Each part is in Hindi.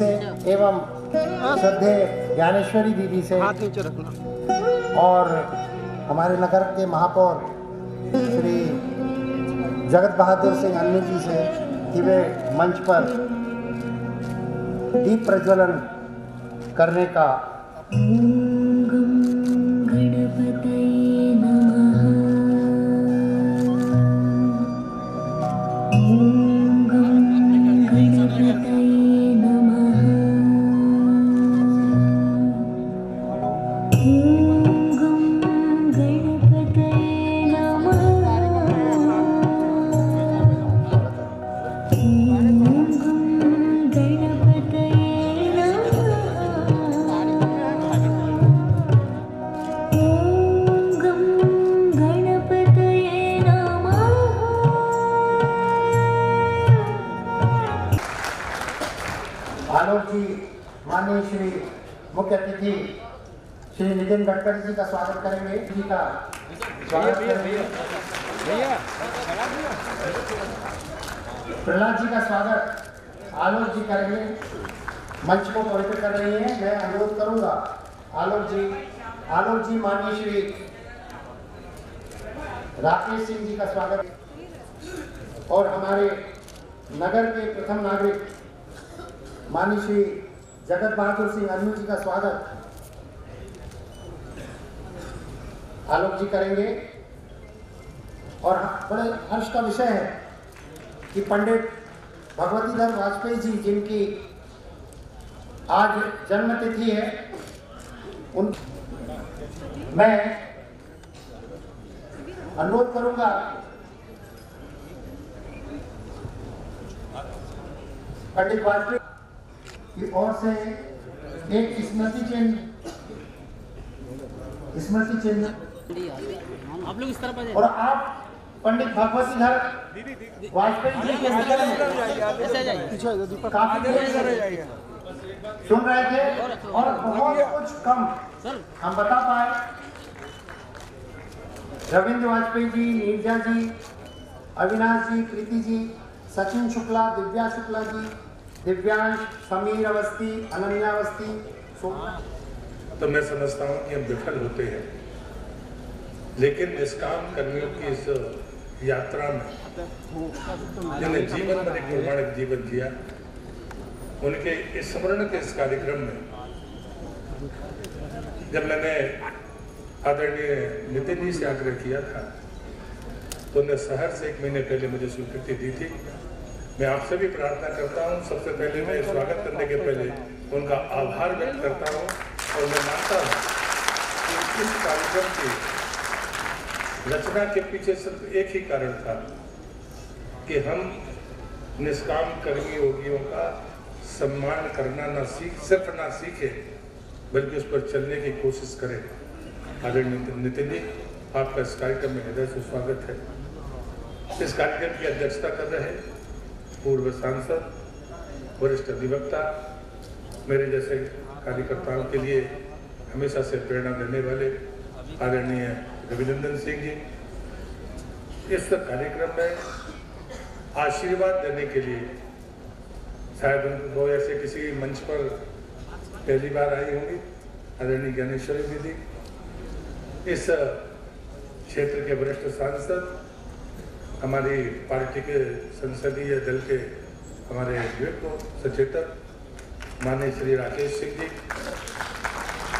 से एवं श्रद्धे ज्ञानेश्वरी दीदी से हाथ नीचे रखना। और हमारे नगर के महापौर श्री जगत बहादुर सिंह अन्नू जी से कि वे मंच पर दीप प्रज्वलन करने का गडकरी जी का स्वागत करेंगे। जी का। स्वागत करेंगे प्रहलाद जी का स्वागत। आलोक जी करेंगे। मंच को पवित्र कर रही है। मैं अनुरोध करूँगा। आलोक जी आलोक जी माननीय श्री राकेश सिंह जी का स्वागत। और हमारे नगर के प्रथम नागरिक माननीय श्री जगत बहादुर सिंह अन्नू जी का स्वागत। आलोक जी करेंगे। और हाँ, बड़े हर्ष का विषय है कि पंडित भगवतीधर वाजपेयी जी जिनकी आज जन्मतिथि है उन मैं अनुरोध करूँगा पंडित वाजपेयी की ओर से एक स्मृति चिन्ह स्मृति चिन्ह आप लोग इस तरफ़ और आप पंडित भगवतीधर वाजपेयी जी के काफ़ी सुन रहे थे और बहुत कुछ कम। हम बता पाए। रविंद्र वाजपेयी जी नीरजा जी अविनाश जी कृति जी सचिन शुक्ला दिव्या शुक्ला जी दिव्यांश समीर अवस्थी अनन्या अवस्थी तो मैं समझता हूँ कि हम विफल होते हैं। लेकिन निष्काम कर्मियों की इस यात्रा में जिन्हें जीवन पर एक प्रमाणिक जीवन जिया उनके स्मरण के इस कार्यक्रम में जब मैंने आदरणीय नितिन जी से आग्रह किया था तो उन्हें शहर से एक महीने पहले मुझे स्वीकृति दी थी। मैं आपसे भी प्रार्थना करता हूँ, सबसे पहले मैं स्वागत करने के पहले उनका आभार व्यक्त करता हूँ और मैं मानता हूँ इस कार्यक्रम की रचना के पीछे सिर्फ़ एक ही कारण था कि हम निष्काम कर्मी योगियों का सम्मान करना ना सीख, सिर्फ़ ना सीखे, बल्कि उस पर चलने की कोशिश करें। आदरणीय नितिन- जी, आपका इस कार्यक्रम में हृदय से स्वागत है। इस कार्यक्रम की अध्यक्षता कर रहे पूर्व सांसद, वरिष्ठ अधिवक्ता, मेरे जैसे कार्यकर्ताओं के लिए हमेशा से प्रेरणा देने वाले आदरणीय रविनंदन सिंह जी। इस कार्यक्रम में आशीर्वाद देने के लिए शायद उन- वो ऐसे किसी मंच पर पहली बार आई होंगी, आदरणीय ज्ञानेश्वरी दीदी इस क्षेत्र के वरिष्ठ सांसद, हमारी पार्टी के संसदीय दल के हमारे व्यूप सचेतक, माननीय श्री राकेश सिंह जी।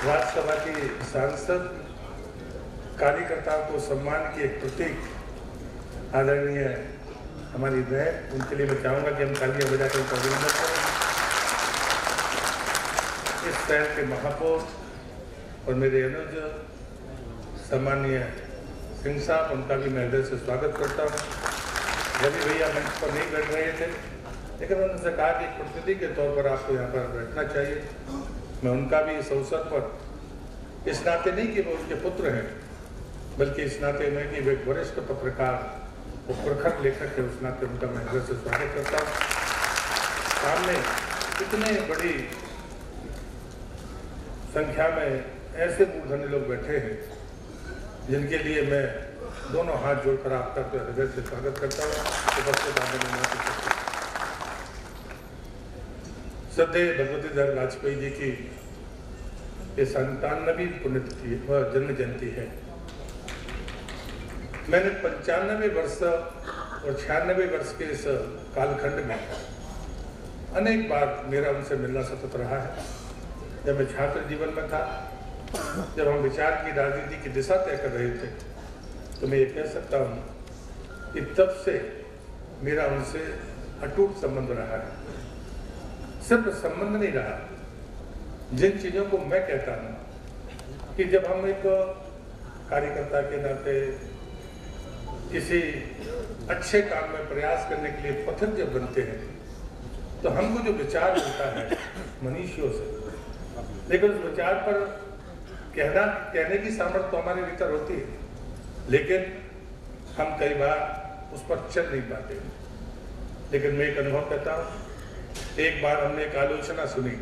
राज्यसभा की सांसद कार्यकर्ताओं को सम्मान की एक प्रतीक आदरणीय हमारी बहन, उनके लिए मैं चाहूँगा कि हम तालियाँ बजाकर उनका अभिनंदन करें। इस शहर के महापौर और मेरे अनुज सम्मानीय सिंह साहब, उनका भी मैं हृदय से स्वागत करता हूँ। रवि भैया मंच पर नहीं बैठ रहे थे, लेकिन उन्होंने कहा कि प्रतिनिधि के तौर पर आपको यहाँ पर बैठना चाहिए। मैं उनका भी इस अवसर पर इस नाते नहीं कि वो उनके पुत्र हैं बल्कि इस नाते में कि वे वरिष्ठ पत्रकार और प्रखर लेखक है, उस नाते उनका मैं हृदय से स्वागत करता हूँ। सामने इतने बड़ी संख्या में ऐसे मूर्धन्य लोग बैठे हैं, जिनके लिए मैं दोनों हाथ जोड़कर आपका तो हृदय से स्वागत करता हूँ। आदरणीय मंत्री भगवती धर वाजपेयी जी की ये संतानवी पुण्यतिथि व जन्म जयंती है। मैंने पंचानवे वर्ष और छियानवे वर्ष के इस कालखंड में अनेक बार मेरा उनसे मिलना सतत रहा है। जब मैं छात्र जीवन में था, जब हम विचार की राजनीति की दिशा तय कर रहे थे तो मैं ये कह सकता हूँ कि तब से मेरा उनसे अटूट संबंध रहा है। सिर्फ़ संबंध नहीं रहा, जिन चीज़ों को मैं कहता हूँ कि जब हम एक कार्यकर्ता के नाते किसी अच्छे काम में प्रयास करने के लिए पथित जब बनते हैं। तो हमको जो विचार मिलता है, मनीषियों से, लेकिन उस विचार पर कहना, कहने की सामर्थ्य तो हमारे भीतर होती है। लेकिन हम कई बार उस पर चल नहीं पाते। लेकिन मैं एक अनुभव कहता हूँ। एक बार हमने एक आलोचना सुनी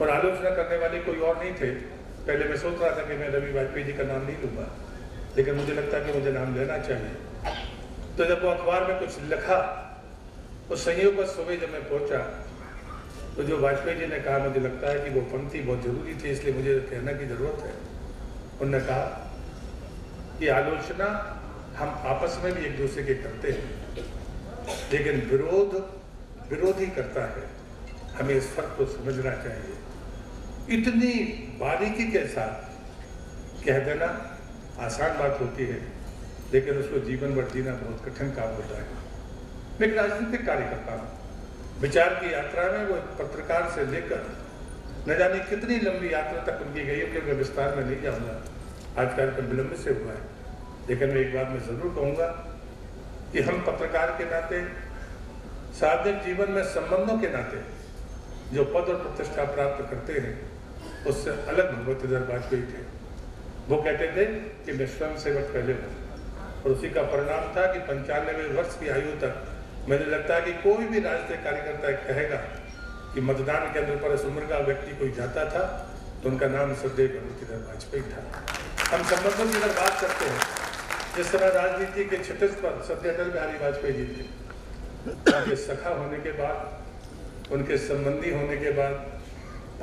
और आलोचना करने वाले कोई और नहीं थे। पहले मैं सोच रहा था कि मैं रवि वाजपेयी जी का नाम नहीं लूँगा। लेकिन मुझे लगता कि मुझे नाम लेना चाहिए। तो जब वो अखबार में कुछ लिखा तो संयोग सुबह जब मैं पहुँचा तो जो वाजपेयी जी ने कहा, मुझे लगता है कि वो पंक्ति बहुत ज़रूरी थी, इसलिए मुझे कहने की ज़रूरत है। उन्होंने कहा कि आलोचना हम आपस में भी एक दूसरे के करते हैं, लेकिन विरोध विरोधी करता है। हमें इस फ़र्क को समझना चाहिए। इतनी बारीकी के साथ कह देना आसान बात होती है, लेकिन उसको जीवन भर जीना बहुत कठिन काम होता है। मैं एक राजनीतिक कार्यकर्ता हूँ विचार की यात्रा में वो पत्रकार से लेकर, न जाने कितनी लंबी यात्रा तक उनकी गई है मैं विस्तार में नहीं जाऊँगा। आज कार्यक्रम विलंब से हुआ है। लेकिन मैं एक बात मैं ज़रूर कहूँगा कि हम पत्रकार के नाते सार्वजनिक जीवन में संबंधों के नाते, जो पद और प्रतिष्ठा प्राप्त करते हैं, उससे अलग भगवती धर वाजपेयी थे। वो कहते थे कि मैं स्वयं सेवक पहले हूँ। और उसी का परिणाम था कि पंचानवे वर्ष की आयु तक मुझे लगता है कि कोई भी राजनीतिक कार्यकर्ता कहेगा कि मतदान केंद्र पर इस उम्र का व्यक्ति कोई जाता था तो उनका नाम सदैव भगवती वाजपेयी था। हम संबंधों की अगर बात करते हैं, जिस तरह राजनीति के क्षितिज पर सत्य अटल बिहारी वाजपेयी जी थे, उनके सखा होने के बाद, उनके संबंधी होने के बाद,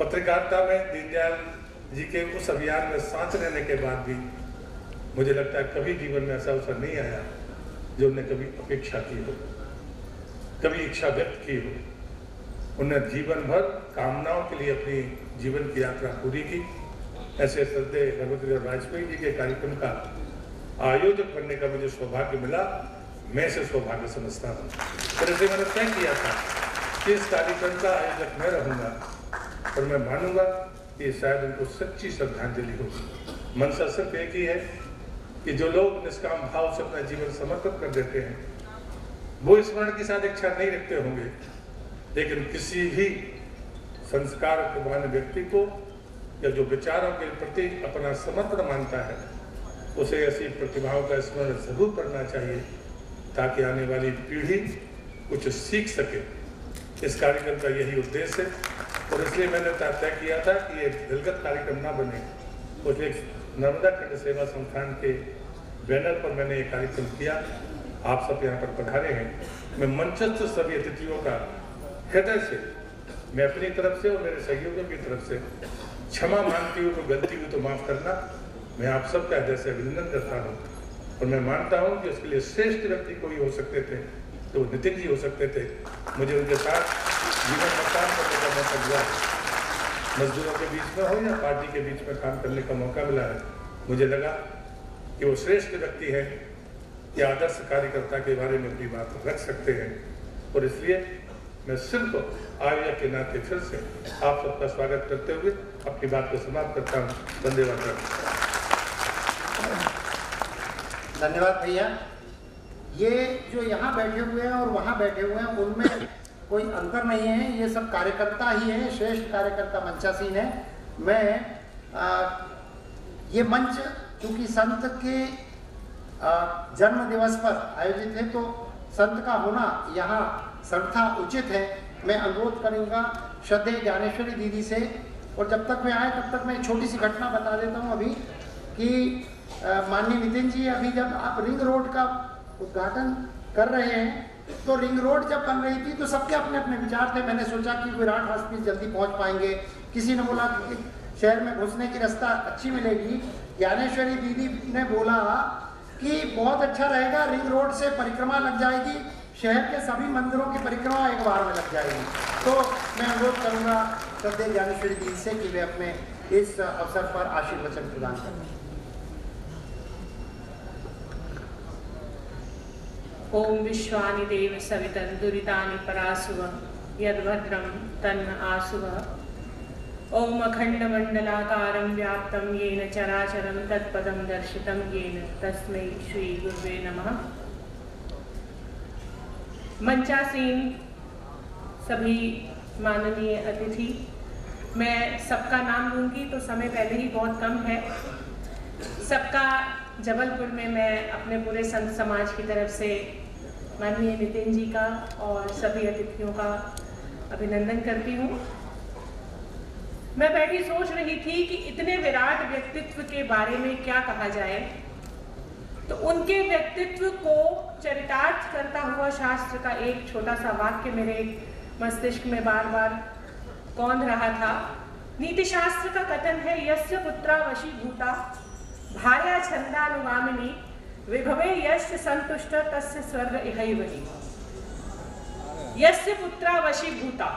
पत्रकारिता में दीनदयाल जी के उस अभियान में सांस रहने के बाद भी मुझे लगता है कभी जीवन में ऐसा अवसर नहीं आया जो उन्हें कभी अपेक्षा की हो, कभी इच्छा व्यक्त की हो। उन्हें जीवन भर कामनाओं के लिए अपनी जीवन की यात्रा पूरी की। ऐसे श्रद्धेय भगवती वाजपेयी जी के कार्यक्रम का आयोजक बनने का मुझे सौभाग्य मिला। मैं इसे सौभाग्य समझता हूँ। फिर इसे मैंने तय किया था कि इस कार्यक्रम का आयोजक मैं रहूँगा और मैं मानूँगा कि शायद उनको सच्ची श्रद्धांजलि होगी मनसा सिर्फ़ एक ही है कि जो लोग निष्काम भाव से अपना जीवन समर्पित कर देते हैं, वो स्मरण के साथ इच्छा नहीं रखते होंगे। लेकिन किसी भी संस्कार प्रधान व्यक्ति को या जो विचारों के प्रति अपना समर्पण मानता है, उसे ऐसी प्रतिभाओं का स्मरण ज़रूर करना चाहिए, ताकि आने वाली पीढ़ी कुछ सीख सके। इस कार्यक्रम का यही उद्देश्य है और इसलिए मैंने तय किया था कि ये दिलगत कार्यक्रम ना बने। कुछ एक नर्मदा खंड सेवा संस्थान के बैनर पर मैंने ये कार्यक्रम किया। आप सब यहाँ पर पधारे हैं। मैं मंचस्थ सभी अतिथियों का हृदय से, मैं अपनी तरफ़ से और मेरे सहयोगियों की तरफ़ से क्षमा मांगती हूँ तो गलती हुई तो माफ़ करना। मैं आप सबका हृदय से अभिनंदन करता हूँ। और मैं मानता हूँ कि उसके लिए श्रेष्ठ व्यक्ति कोई हो सकते थे तो नितिन जी हो सकते थे। मुझे उनके साथ जीवन में काम करने का मौका मिला है मजदूरों के बीच में हो या पार्टी के बीच में काम करने का मौका मिला है? मुझे लगा कि वो श्रेष्ठ व्यक्ति है या आदर्श कार्यकर्ता के बारे में अपनी बात रख सकते हैं। और इसलिए मैं सिर्फ़ आयोजक के नाते फिर से आप सबका स्वागत करते हुए अपनी बात को समाप्त करता हूँ। धन्यवाद धन्यवाद भैया। ये जो यहाँ बैठे हुए हैं और वहाँ बैठे हुए हैं, उनमें कोई अंतर नहीं है ये सब कार्यकर्ता ही है श्रेष्ठ कार्यकर्ता मंचासीन है। मैं आ, ये मंच क्योंकि संत के जन्म दिवस पर आयोजित है तो संत का होना यहाँ सर्वथा उचित है। मैं अनुरोध करूँगा श्रद्धे ज्ञानेश्वरी दीदी से और जब तक मैं आए तब तक मैं छोटी सी घटना बता देता हूँ अभी कि माननीय नितिन जी अभी जब आप रिंग रोड का उद्घाटन कर रहे हैं तो रिंग रोड जब बन रही थी तो सबके अपने अपने विचार थे। मैंने सोचा कि विराट हॉस्पिटल जल्दी पहुँच पाएँगे। किसी ने बोला कि शहर में घुसने की रास्ता अच्छी मिलेगी। ज्ञानेश्वरी दीदी ने बोला कि बहुत अच्छा रहेगा, रिंग रोड से परिक्रमा लग जाएगी। शहर के सभी मंदिरों की परिक्रमा एक बार में लग जाएगी। तो मैं अनुरोध करूँगा, श्रद्धे ज्ञानेश्वरी दीदी से कि वे अपने इस अवसर पर आशीर्वचन प्रदान करें। ॐ विश्वानि देव सवितन् दुरितानि परासुव यद्भद्रं तन्न आसुव ॐ अखण्डमण्डलाकारं व्याप्तं येन चराचरं, तत्पदं दर्शितं येन तस्मै श्रीगुरुवे नमः। मंचासीन सभी माननीय अतिथि, मैं सबका नाम लूँगी तो समय पहले ही बहुत कम है। सबका जबलपुर में मैं अपने पूरे संत समाज की तरफ़ से माननीय नितिन जी का और सभी अतिथियों का अभिनंदन करती हूँ। मैं बैठी सोच रही थी कि इतने विराट व्यक्तित्व के बारे में क्या कहा जाए। तो उनके व्यक्तित्व को चरितार्थ करता हुआ शास्त्र का एक छोटा सा वाक्य मेरे मस्तिष्क में बार बार कौंध रहा था। नीति शास्त्र का कथन है, यस्य पुत्रा वशीभूता भार्या छंदानुगामिनी विभवे यस्य संतुष्ट तस्य स्वर्ग इहैव यस्य पुत्रा वशीभूता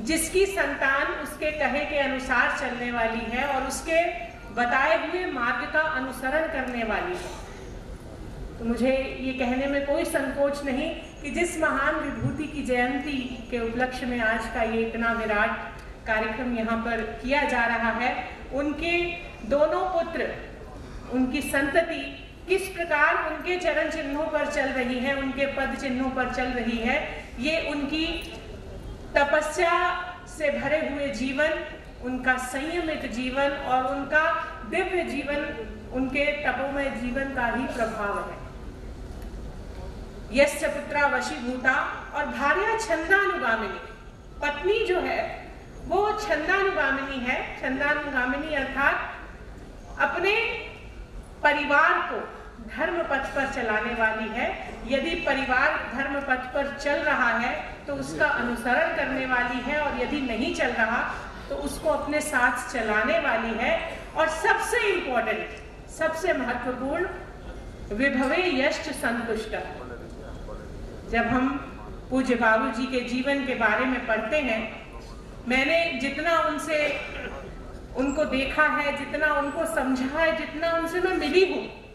जिसकी संतान उसके कहे के अनुसार चलने वाली है और उसके बताए हुए मार्ग का अनुसरण करने वाली है। तो मुझे ये कहने में कोई संकोच नहीं कि जिस महान विभूति की जयंती के उपलक्ष्य में आज का ये इतना विराट कार्यक्रम यहाँ पर किया जा रहा है, उनके दोनों पुत्र उनकी संतति किस प्रकार उनके चरण चिन्हों पर चल रही है, उनके पद चिन्हों पर चल रही है, ये उनकी तपस्या से भरे हुए जीवन, उनका संयमित जीवन और उनका दिव्य जीवन, उनके तपोमय जीवन का ही प्रभाव है। यश पुत्रा वशीभूता और भार्या छंदानुगामिनी। पत्नी जो है, वो छंदानुगामिनी है। छंदानुगामिनी अर्थात अपने परिवार को धर्म पथ पर चलाने वाली है। यदि परिवार धर्म पथ पर चल रहा है तो उसका अनुसरण करने वाली है, और यदि नहीं चल रहा तो उसको अपने साथ चलाने वाली है। और सबसे इंपॉर्टेंट सबसे महत्वपूर्ण, विभवे यश संतुष्ट। जब हम पूज्य बाबू जी के जीवन के बारे में पढ़ते हैं, मैंने जितना उनसे उनको देखा है, जितना उनको समझा है, जितना उनसे मैं मिली हूँ।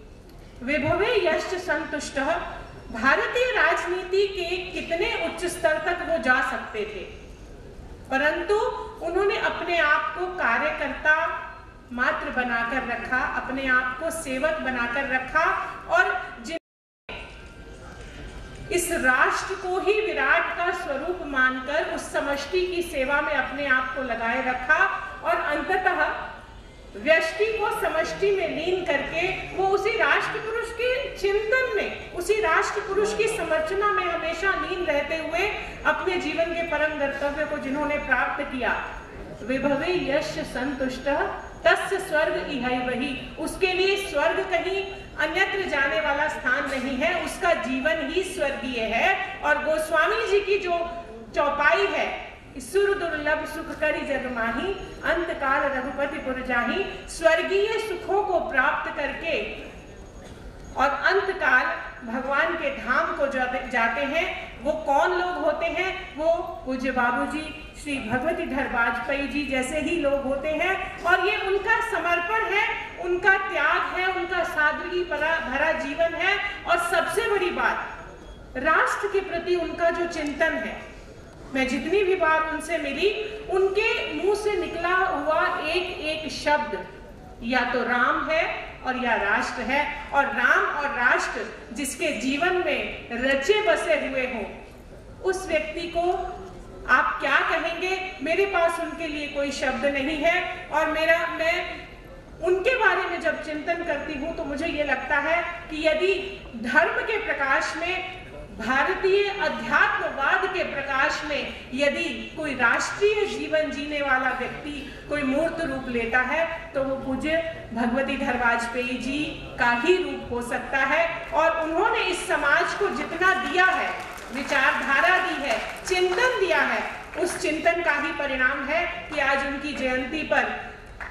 विभवे यश संतुष्ट। भारतीय राजनीति के कितने उच्च स्तर तक वो जा सकते थे? परंतु उन्होंने अपने आप को कार्यकर्ता मात्र बनाकर रखा, अपने आप को सेवक बनाकर रखा और जिन इस राष्ट्र को ही विराट का स्वरूप मानकर उस समष्टि की सेवा में अपने आप को लगाए रखा और अंततः व्यष्टि को समष्टि में लीन करके वो उसी राष्ट्र पुरुष के चिंतन में, उसी राष्ट्र पुरुष की संरचना में हमेशा लीन रहते हुए अपने जीवन के परम कर्तव्य को जिन्होंने प्राप्त किया, विभवे यश संतुष्ट, तस्य स्वर्ग इहै वही उसके लिए स्वर्ग कहीं अन्यत्र जाने वाला स्थान नहीं है, उसका जीवन ही स्वर्गीय है। और गोस्वामी जी की जो चौपाई है सुर दुर्लभ सुख करी जग माही अंत काल रघुपति पुर जाही स्वर्गीय सुखों को प्राप्त करके और अंत काल भगवान के धाम को जाते हैं। वो कौन लोग होते हैं? वो पूज्य बाबूजी, श्री भगवती धर वाजपेयी जी जैसे ही लोग होते हैं। और ये उनका समर्पण है, उनका त्याग है, उनका सादगी भरा जीवन है। और सबसे बड़ी बात, राष्ट्र के प्रति उनका जो चिंतन है मैं जितनी भी बार उनसे मिली, उनके मुँह से निकला हुआ एक एक शब्द, या तो राम है और या राष्ट्र है, और राम और राष्ट्र जिसके जीवन में रचे बसे हुए हों, उस व्यक्ति को आप क्या कहेंगे? मेरे पास उनके लिए कोई शब्द नहीं है, और मेरा, मैं उनके बारे में जब चिंतन करती हूँ तो मुझे ये लगता है कि यदि धर्म के प्रकाश में भारतीय अध्यात्मवाद के प्रकाश में यदि कोई राष्ट्रीय जीवन जीने वाला व्यक्ति कोई मूर्त रूप लेता है तो वो पूज्य भगवती धर वाजपेयी जी का ही रूप हो सकता है। और उन्होंने इस समाज को जितना दिया है, विचारधारा दी है, चिंतन दिया है, उस चिंतन का ही परिणाम है कि आज उनकी जयंती पर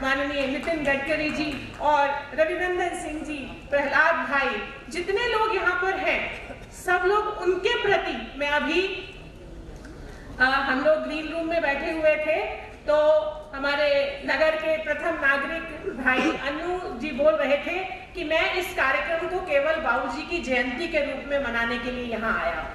माननीय नितिन गडकरी जी और रविनंदन सिंह जी, प्रहलाद भाई, जितने लोग यहाँ पर हैं सब लोग उनके प्रति मैं अभी आ, हम लोग ग्रीन रूम में बैठे हुए थे तो हमारे नगर के प्रथम नागरिक भाई अनु जी बोल रहे थे कि मैं इस कार्यक्रम को केवल बाबूजी की जयंती के रूप में मनाने के लिए यहाँ आया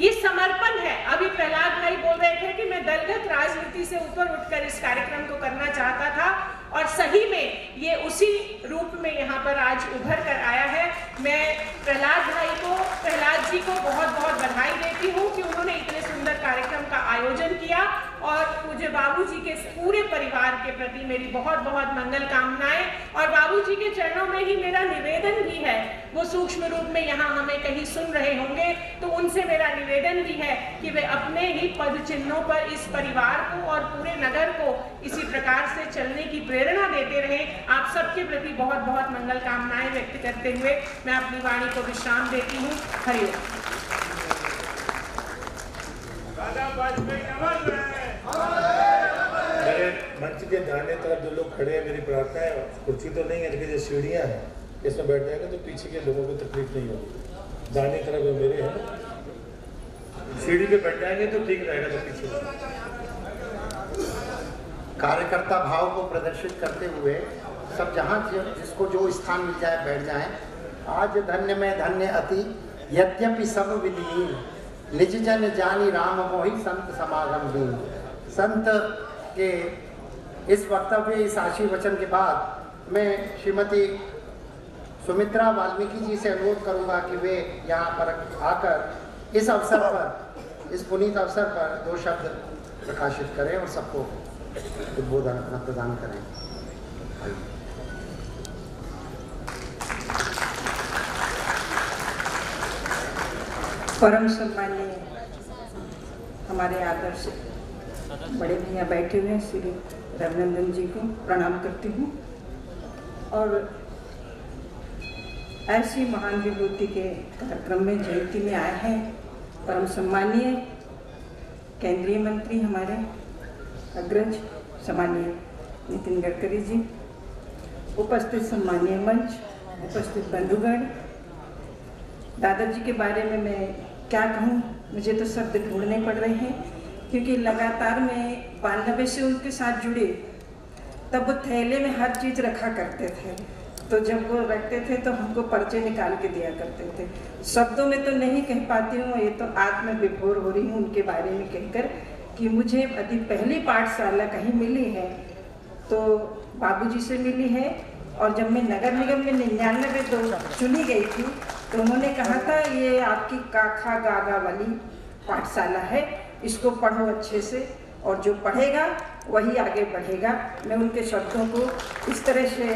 ये समर्पण है। अभी प्रहलाद भाई बोल रहे थे कि मैं दलगत राजनीति से ऊपर उठकर इस कार्यक्रम को करना चाहता था और सही में ये उसी रूप में यहाँ पर आज उभर कर आया है। मैं प्रहलाद भाई को, प्रहलाद जी को बहुत बहुत बधाई देती हूँ कि उन्होंने इतने सुंदर कार्यक्रम का आयोजन किया और पूज्य बाबूजी के पूरे परिवार के प्रति मेरी बहुत बहुत मंगल कामनाएँ। और बाबूजी के चरणों में ही मेरा निवेदन भी है। वो सूक्ष्म रूप में यहाँ हमें कहीं सुन रहे होंगे तो उनसे मेरा निवेदन भी है कि वे अपने ही पद चिन्हों पर इस परिवार को और पूरे नगर को इसी प्रकार से चलने की प्रेरणा देते रहे। आप सबके प्रति बहुत बहुत मंगल कामनाएँ व्यक्त करते हुए मैं अपनी वाणी को विश्राम देती हूँ। हरिओम मंच के दाहिने तरफ़ जो लोग खड़े हैं मेरी प्रार्थना है कुर्सी तो नहीं है लेकिन जो सीढ़ियाँ हैं इसमें बैठ जाएँगे तो पीछे के लोगों को तकलीफ़ नहीं होगी। दाहिने तरफ़ जो मेरे हैं सीढ़ी पे बैठ जाएँगे तो ठीक रहेगा तो पीछे। कार्यकर्ता भाव को प्रदर्शित करते हुए सब जहाँ जिसको जो स्थान मिल जाए, बैठ जाए। आज धन्य में धन्य अति, यद्यपि सब विधिहीन निज जन जानी राम मोहि संत समागम दीन। संत के इस वक्तव्य, इस आशीर्वचन के बाद मैं श्रीमती सुमित्रा वाल्मीकि जी से अनुरोध करूँगा कि वे यहाँ पर आकर इस अवसर पर, इस पुनीत अवसर पर दो शब्द प्रकाशित करें और सबको उद्बोधन अपना प्रदान करें। परम सम्मानीय हमारे आदर्श बड़े भैया बैठे हुए हैं, श्री रघुनंदन जी को प्रणाम करती हूँ। और ऐसी महान विभूति के कार्यक्रम में जयंती में आए हैं। परम सम्मानीय केंद्रीय मंत्री हमारे अग्रज सम्मान्य नितिन गडकरी जी, उपस्थित सम्मानीय मंच, उपस्थित बंधुगण। दादाजी के बारे में मैं क्या कहूँ? मुझे तो शब्द ढूँढने पड़ रहे हैं, क्योंकि लगातार मैं बानबे से उनके साथ जुड़े, तब वो थैले में हर चीज़ रखा करते थे। तो जब वो रखते थे तो हमको पर्चे निकाल के दिया करते थे। शब्दों में तो नहीं कह पाती हूँ, ये तो आत्म विभोर हो रही हूँ उनके बारे में कहकर। कि मुझे यदि पहली पाठशाला कहीं मिली है तो बाबूजी से मिली है। और जब मैं नगर निगम में निन्यानवे दो चुनी गई थी तो उन्होंने कहा था, ये आपकी काखा गागा वाली पाठशाला है, इसको पढ़ो अच्छे से, और जो पढ़ेगा, वही आगे बढ़ेगा। मैं उनके शब्दों को इस तरह से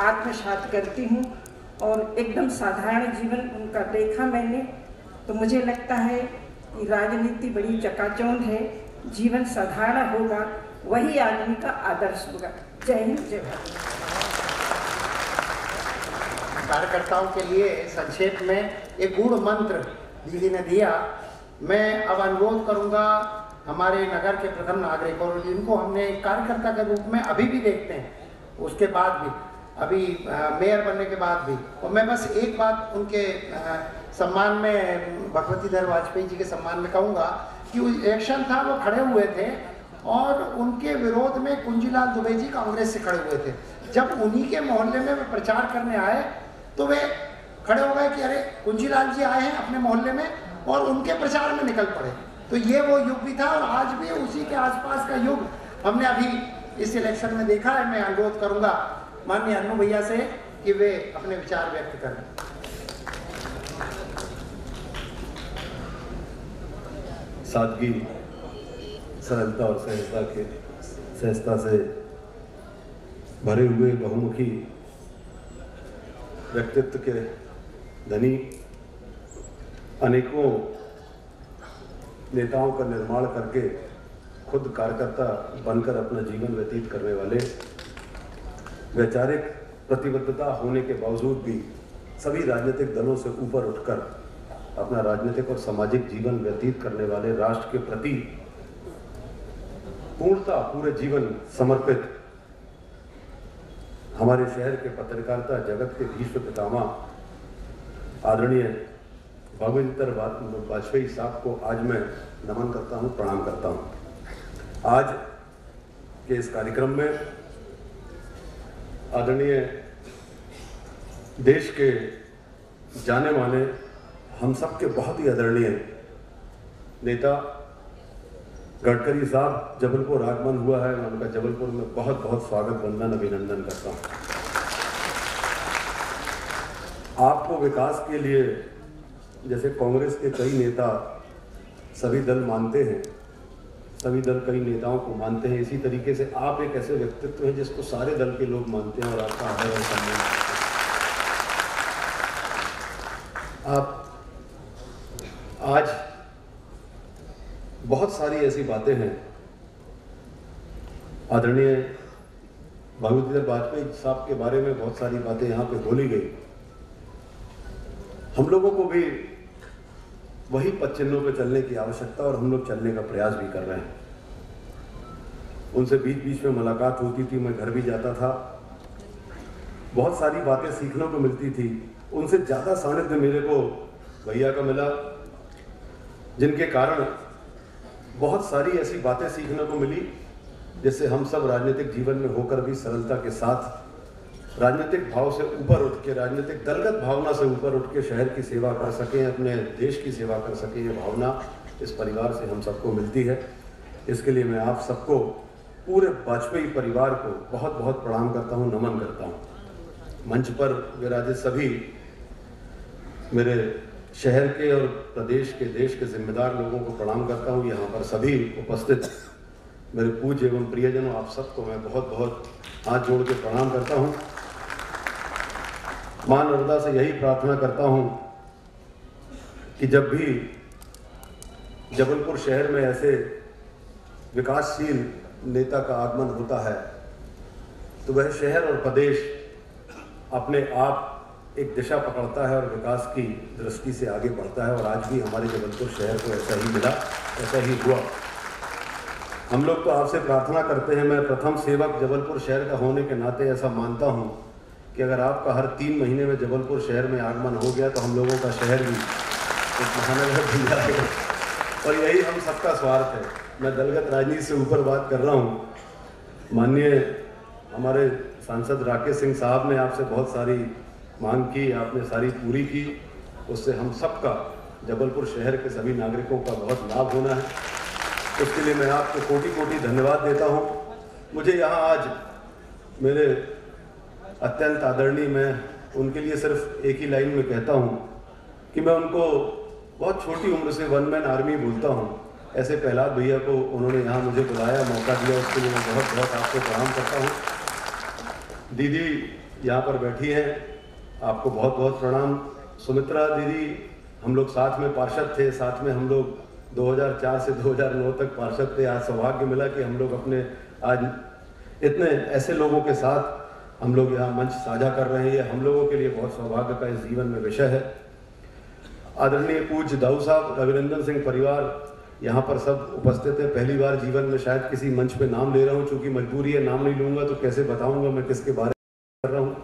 आत्मसात करती हूँ, और एकदम साधारण जीवन उनका देखा मैंने। तो मुझे लगता है कि राजनीति बड़ी चकाचौंध है जीवन साधारण होगा, वही आदमी का आदर्श होगा। जय हिंद, जय भारत। कार्यकर्ताओं के लिए संक्षेप में एक गूढ़ मंत्र दीदी ने दिया। मैं अब अनुरोध करूँगा हमारे नगर के प्रथम नागरिक और जिनको हमने कार्यकर्ता के रूप में अभी भी देखते हैं, उसके बाद भी, अभी मेयर बनने के बाद भी। और मैं बस एक बात उनके सम्मान में, भगवती धर वाजपेयी जी के सम्मान में कहूँगा कि वो इलेक्शन था, वो खड़े हुए थे और उनके विरोध में कुंजीलाल दुबे जी कांग्रेस से खड़े हुए थे। जब उन्हीं के मोहल्ले में वे प्रचार करने आए तो वे खड़े हो गए कि अरे, कुंजीलाल जी आए हैं अपने मोहल्ले में और उनके प्रचार में निकल पड़े। तो ये वो युग भी था और आज भी उसी के आसपास का युग हमने अभी इस इलेक्शन में देखा है। मैं अनुरोध करूँगा माननीय अनु भैया से कि वे अपने विचार व्यक्त करें। सादगी, सरलता और सहजता के, सहजता से भरे हुए बहुमुखी व्यक्तित्व के धनी अनेकों नेताओं का निर्माण करके खुद कार्यकर्ता बनकर अपना जीवन व्यतीत करने वाले, वैचारिक प्रतिबद्धता होने के बावजूद भी सभी राजनीतिक दलों से ऊपर उठकर अपना राजनीतिक और सामाजिक जीवन व्यतीत करने वाले राष्ट्र के प्रति पूर्णता, पूरे जीवन समर्पित। हमारे शहर के पत्रकारिता जगत के भीष्म पितामा आदरणीय भगविंदर वाजपेयी साहब को आज मैं नमन करता हूँ, प्रणाम करता हूँ। आज के इस कार्यक्रम में आदरणीय देश के जाने माने हम सबके बहुत ही आदरणीय नेता गडकरी साहब, जबलपुर आगमन हुआ है, मैं उनका जबलपुर में बहुत बहुत स्वागत, वंदन, अभिनंदन करता हूँ। आपको विकास के लिए, जैसे कांग्रेस के कई नेता सभी दल मानते हैं, सभी दल कई नेताओं को मानते हैं, इसी तरीके से आप एक ऐसे व्यक्तित्व हैं जिसको सारे दल के लोग मानते हैं और आपका आदर और सम्मान आप आज बहुत सारी ऐसी बातें हैं। आदरणीय भगवती वाजपेयी साहब के बारे में बहुत सारी बातें यहाँ पे बोली गई। हम लोगों को भी वही पद चिन्हों पे चलने की आवश्यकता और हम लोग चलने का प्रयास भी कर रहे हैं। उनसे बीच बीच में मुलाकात होती थी, मैं घर भी जाता था। बहुत सारी बातें सीखने को मिलती थी। उनसे ज़्यादा सानिध्य मेरे को भैया का मिला। जिनके कारण बहुत सारी ऐसी बातें सीखने को मिली, जिससे हम सब राजनीतिक जीवन में होकर भी सरलता के साथ, राजनीतिक भाव से ऊपर उठ के, राजनीतिक दलगत भावना से ऊपर उठ के शहर की सेवा कर सकें, अपने देश की सेवा कर सकें, ये भावना इस परिवार से हम सबको मिलती है। इसके लिए मैं आप सबको, पूरे वाजपेयी परिवार को बहुत बहुत प्रणाम करता हूँ, नमन करता हूँ। मंच पर विराजित सभी मेरे शहर के और प्रदेश के, देश के जिम्मेदार लोगों को प्रणाम करता हूँ। यहाँ पर सभी उपस्थित मेरे पूज्य एवं प्रियजनों, आप सबको मैं बहुत बहुत हाथ जोड़ के प्रणाम करता हूँ। माँ नर्मदा से यही प्रार्थना करता हूँ कि जब भी जबलपुर शहर में ऐसे विकासशील नेता का आगमन होता है तो वह शहर और प्रदेश अपने आप एक दिशा पकड़ता है और विकास की दृष्टि से आगे बढ़ता है और आज भी हमारे जबलपुर शहर को ऐसा ही मिला, ऐसा ही हुआ। हम लोग तो आपसे प्रार्थना करते हैं, मैं प्रथम सेवक जबलपुर शहर का होने के नाते ऐसा मानता हूँ कि अगर आपका हर तीन महीने में जबलपुर शहर में आगमन हो गया तो हम लोगों का शहर भी एक महानगर बन जाएगा। और यही हम सबका स्वार्थ है। मैं दलगत राजनीति से ऊपर बात कर रहा हूँ। माननीय हमारे सांसद राकेश सिंह साहब ने आपसे बहुत सारी मांग की, आपने सारी पूरी की, उससे हम सबका, जबलपुर शहर के सभी नागरिकों का बहुत लाभ होना है। उसके लिए मैं आपको कोटि कोटि धन्यवाद देता हूँ। मुझे यहाँ आज मेरे अत्यंत आदरणीय, मैं उनके लिए सिर्फ़ एक ही लाइन में कहता हूँ कि मैं उनको बहुत छोटी उम्र से वन मैन आर्मी बोलता हूँ। ऐसे प्रहलाद भैया को उन्होंने यहाँ मुझे बुलाया, मौका दिया, उसके लिए मैं बहुत बहुत आपको प्रणाम करता हूँ। दीदी यहाँ पर बैठी हैं। आपको बहुत बहुत प्रणाम। सुमित्रा दीदी, हम लोग साथ में पार्षद थे, साथ में हम लोग 2004 से 2009 तक पार्षद थे। आज सौभाग्य मिला कि हम लोग अपने, आज इतने ऐसे लोगों के साथ हम लोग यहाँ मंच साझा कर रहे हैं। ये हम लोगों के लिए बहुत सौभाग्य का इस जीवन में विषय है। आदरणीय पूज्य दाऊ साहब रविरंजन सिंह परिवार यहाँ पर सब उपस्थित है। पहली बार जीवन में शायद किसी मंच पे नाम ले रहा हूँ, चूँकि मजबूरी है, नाम नहीं लूँगा तो कैसे बताऊँगा मैं, किसके बारे में कर रहा हूँ।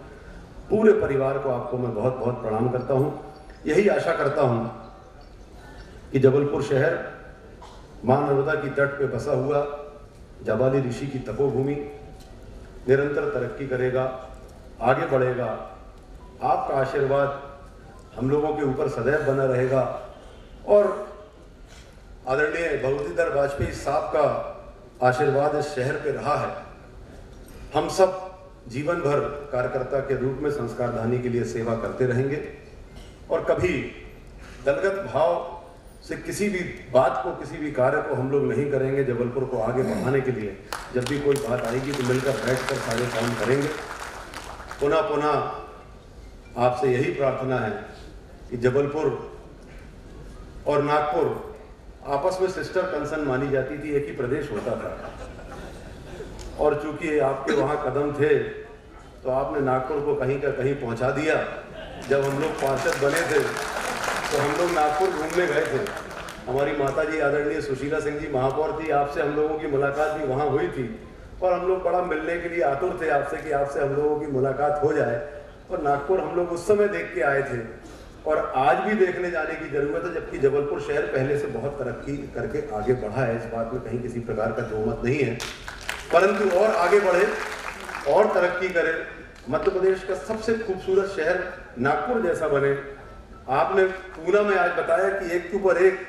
पूरे परिवार को आपको मैं बहुत बहुत प्रणाम करता हूँ। यही आशा करता हूँ कि जबलपुर शहर माँ नर्मदा की तट पे बसा हुआ जबाली ऋषि की तपोभूमि निरंतर तरक्की करेगा, आगे बढ़ेगा, आपका आशीर्वाद हम लोगों के ऊपर सदैव बना रहेगा। और आदरणीय भगवतीधर वाजपेयी साहब का आशीर्वाद इस शहर पे रहा है। हम सब जीवन भर कार्यकर्ता के रूप में संस्कार धानी के लिए सेवा करते रहेंगे और कभी दलगत भाव से किसी भी बात को, किसी भी कार्य को हम लोग नहीं करेंगे जबलपुर को आगे बढ़ाने के लिए। जब भी कोई बात आएगी तो मिलकर बैठकर सारे काम करेंगे। पुनः पुनः आपसे यही प्रार्थना है कि जबलपुर और नागपुर आपस में सिस्टर कंसर्न मानी जाती थी, एक ही प्रदेश होता था। और चूँकि आपके वहाँ कदम थे तो आपने नागपुर को कहीं का कहीं पहुँचा दिया। जब हम लोग पार्षद बने थे तो हम लोग नागपुर घूमने गए थे। हमारी माता जी आदरणीय सुशीला सिंह जी महापौर थी, आपसे हम लोगों की मुलाकात भी वहाँ हुई थी। और हम लोग बड़ा मिलने के लिए आतुर थे आपसे कि आपसे हम लोगों की मुलाकात हो जाए। और नागपुर हम लोग उस समय देख के आए थे। और आज भी देखने जाने की ज़रूरत है, जबकि जबलपुर शहर पहले से बहुत तरक्की करके आगे बढ़ा है। इस बात में कहीं किसी प्रकार का दो नहीं है। परंतु और आगे बढ़े, और तरक्की करे। मध्य प्रदेश का सबसे खूबसूरत शहर नागपुर जैसा बने। आपने पूना में आज बताया कि एक के ऊपर एक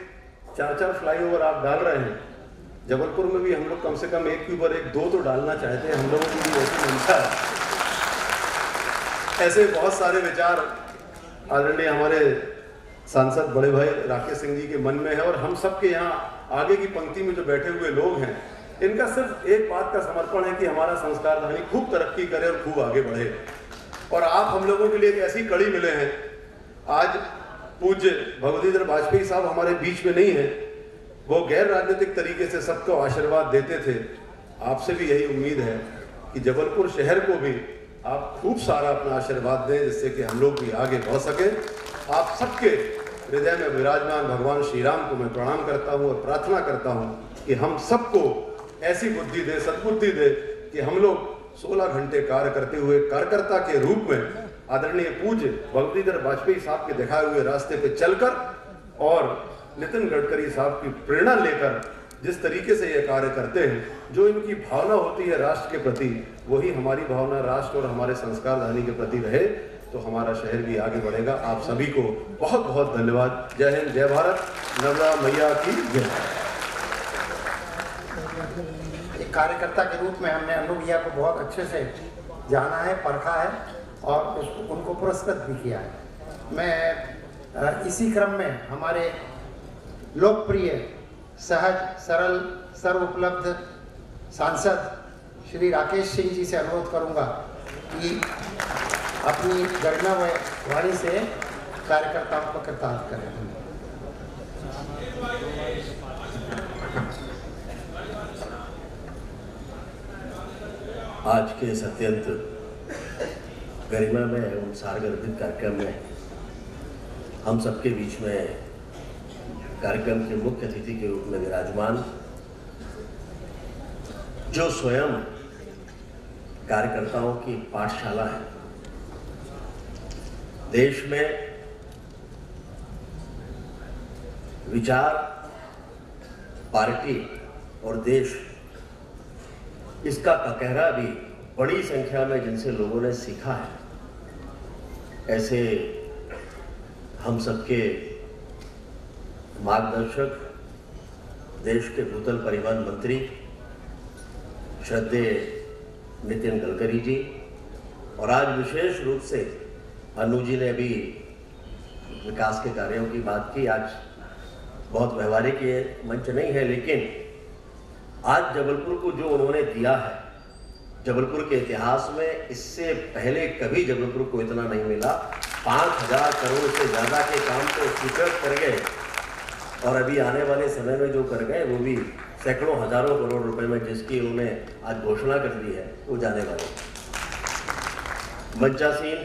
चार चार फ्लाईओवर आप डाल रहे हैं। जबलपुर में भी हम लोग कम से कम एक के ऊपर एक, दो तो डालना चाहते हैं। हम लोगों की भी ऐसी मंशा है। ऐसे बहुत सारे विचार आदरणीय हमारे सांसद बड़े भाई राकेश सिंह जी के मन में है और हम सबके यहाँ आगे की पंक्ति में जो बैठे हुए लोग हैं इनका सिर्फ़ एक बात का समर्पण है कि हमारा संस्कार धानी खूब तरक्की करे और खूब आगे बढ़े। और आप हम लोगों के लिए एक ऐसी कड़ी मिले हैं। आज पूज्य भगवतीधर वाजपेयी साहब हमारे बीच में नहीं है। वो गैर राजनीतिक तरीके से सबको आशीर्वाद देते थे। आपसे भी यही उम्मीद है कि जबलपुर शहर को भी आप खूब सारा अपना आशीर्वाद दें, जिससे कि हम लोग भी आगे बढ़ सके। आप सबके हृदय में विराजमान भगवान श्री राम को मैं प्रणाम करता हूँ और प्रार्थना करता हूँ कि हम सबको ऐसी बुद्धि दे, सदबुद्धि दे कि हम लोग 16 घंटे कार्य करते हुए, कार्यकर्ता के रूप में आदरणीय पूज्य भगवतीधर वाजपेयी साहब के दिखाए हुए रास्ते पे चलकर और नितिन गडकरी साहब की प्रेरणा लेकर जिस तरीके से ये कार्य करते हैं, जो इनकी भावना होती है राष्ट्र के प्रति, वही हमारी भावना राष्ट्र और हमारे संस्कार धानी के प्रति रहे तो हमारा शहर भी आगे बढ़ेगा। आप सभी को बहुत बहुत धन्यवाद। जय हिंद, जय भारत। नर्मदा मैया की जय। कार्यकर्ता के रूप में हमने अनु भैया को बहुत अच्छे से जाना है, परखा है और उनको पुरस्कृत भी किया है। मैं इसी क्रम में हमारे लोकप्रिय, सहज, सरल सर्व उपलब्ध सांसद श्री राकेश सिंह जी से अनुरोध करूँगा कि अपनी व वाणी से कार्यकर्ताओं को कृतार्थ करें। आज के इस अत्यंत गरिमा में एवं सारगर्भित कार्यक्रम में हम सबके बीच में कार्यक्रम के मुख्य अतिथि के रूप में विराजमान, जो स्वयं कार्यकर्ताओं की पाठशाला है। देश में विचार, पार्टी और देश इसका ककहरा भी बड़ी संख्या में जिनसे लोगों ने सीखा है। ऐसे हम सबके मार्गदर्शक, देश के भूतल परिवहन मंत्री, श्रद्धेय नितिन गडकरी जी, और आज विशेष रूप से अनु जी ने भी विकास के कार्यों की बात की। आज बहुत व्यवहारिक ये मंच नहीं है, लेकिन आज जबलपुर को जो उन्होंने दिया है, जबलपुर के इतिहास में इससे पहले कभी जबलपुर को इतना नहीं मिला। पाँच हज़ार करोड़ से ज़्यादा के काम तो स्वीकृत कर गए। और अभी आने वाले समय में जो कर गए, वो भी सैकड़ों, हज़ारों करोड़ रुपए में जिसकी उन्होंने आज घोषणा कर दी है, वो जाने वाले। मंचासीन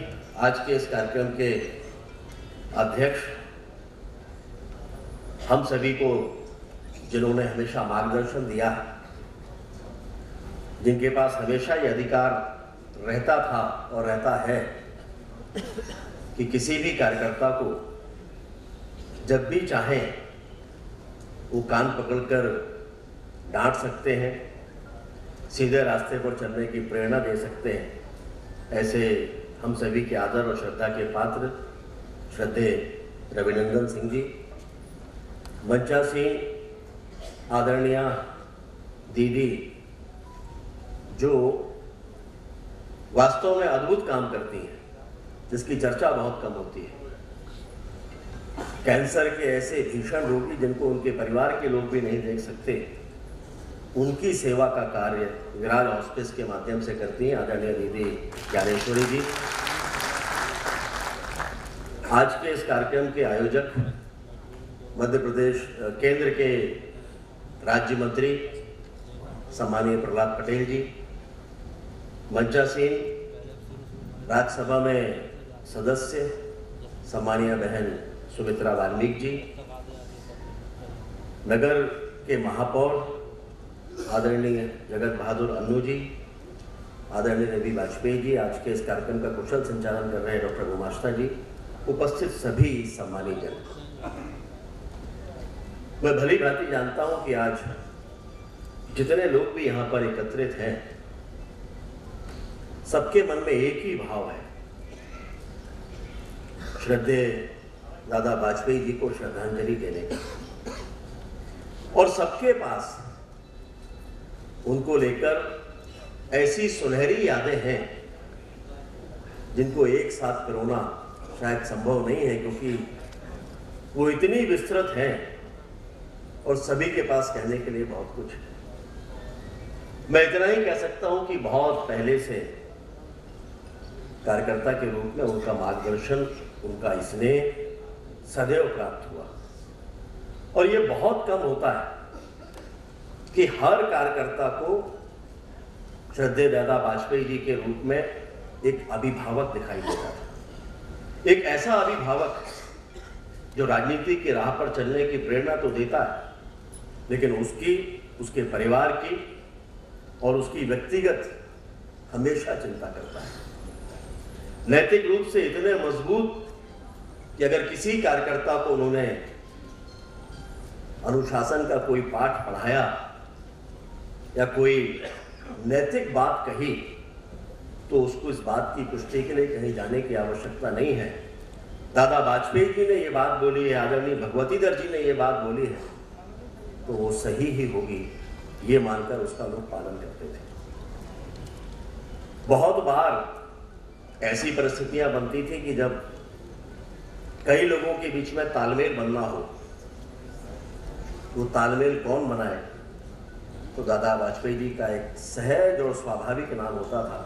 आज के इस कार्यक्रम के अध्यक्ष, हम सभी को जिन्होंने हमेशा मार्गदर्शन दिया जिनके पास हमेशा ये अधिकार रहता था और रहता है कि किसी भी कार्यकर्ता को जब भी चाहें वो कान पकड़कर डांट सकते हैं, सीधे रास्ते पर चलने की प्रेरणा दे सकते हैं। ऐसे हम सभी के आदर और श्रद्धा के पात्र श्रद्धे रविनंदन सिंह जी। मंचा सिंह आदरणीय दीदी, जो वास्तव में अद्भुत काम करती हैं, जिसकी चर्चा बहुत कम होती है। कैंसर के ऐसे भीषण रोगी जिनको उनके परिवार के लोग भी नहीं देख सकते, उनकी सेवा का कार्य विराज हॉस्पिस के माध्यम से करती हैं। आदरणीय दीदी ज्ञानेश्वरी जी, आज के इस कार्यक्रम के आयोजक मध्य प्रदेश, केंद्र के राज्य मंत्री सम्मानीय प्रहलाद पटेल जी सिंह राज्यसभा में सदस्य सम्मानीय बहन सुमित्रा वाल्मीकि जी, नगर के महापौर, आदरणीय जगत बहादुर अन्नू जी, आदरणीय रवि वाजपेयी जी, आज के इस कार्यक्रम का कुशल संचालन कर रहे हैं डॉक्टर गुमाश्ता जी, उपस्थित सभी सम्मानित जन। मैं भली भांति जानता हूँ कि आज जितने लोग भी यहाँ पर एकत्रित हैं, सबके मन में एक ही भाव है। श्रद्धे दादा वाजपेयी जी को श्रद्धांजलि देने का। और सबके पास उनको लेकर ऐसी सुनहरी यादें हैं जिनको एक साथ करोना शायद संभव नहीं है, क्योंकि वो इतनी विस्तृत हैं और सभी के पास कहने के लिए बहुत कुछ है। मैं इतना ही कह सकता हूँ कि बहुत पहले से कार्यकर्ता के रूप में उनका मार्गदर्शन, उनका स्नेह सदैव प्राप्त हुआ। और ये बहुत कम होता है कि हर कार्यकर्ता को श्रद्धे दादा वाजपेयी जी के रूप में एक अभिभावक दिखाई देता था। एक ऐसा अभिभावक जो राजनीति की राह पर चलने की प्रेरणा तो देता है लेकिन उसकी, उसके परिवार की और उसकी व्यक्तिगत हमेशा चिंता करता है। नैतिक रूप से इतने मज़बूत कि अगर किसी कार्यकर्ता को उन्होंने अनुशासन का कोई पाठ पढ़ाया या कोई नैतिक बात कही तो उसको इस बात की पुष्टि के लिए कहीं जाने की आवश्यकता नहीं है। दादा वाजपेयी जी ने ये बात बोली है, आदरणीय भगवती दर जी ने ये बात बोली है। तो वो सही ही होगी, ये मानकर उसका लोग पालन करते थे। बहुत बार ऐसी परिस्थितियाँ बनती थी कि जब कई लोगों के बीच में तालमेल बनना हो तो तालमेल कौन बनाए? तो दादा वाजपेयी जी का एक सहज और स्वाभाविक नाम होता था,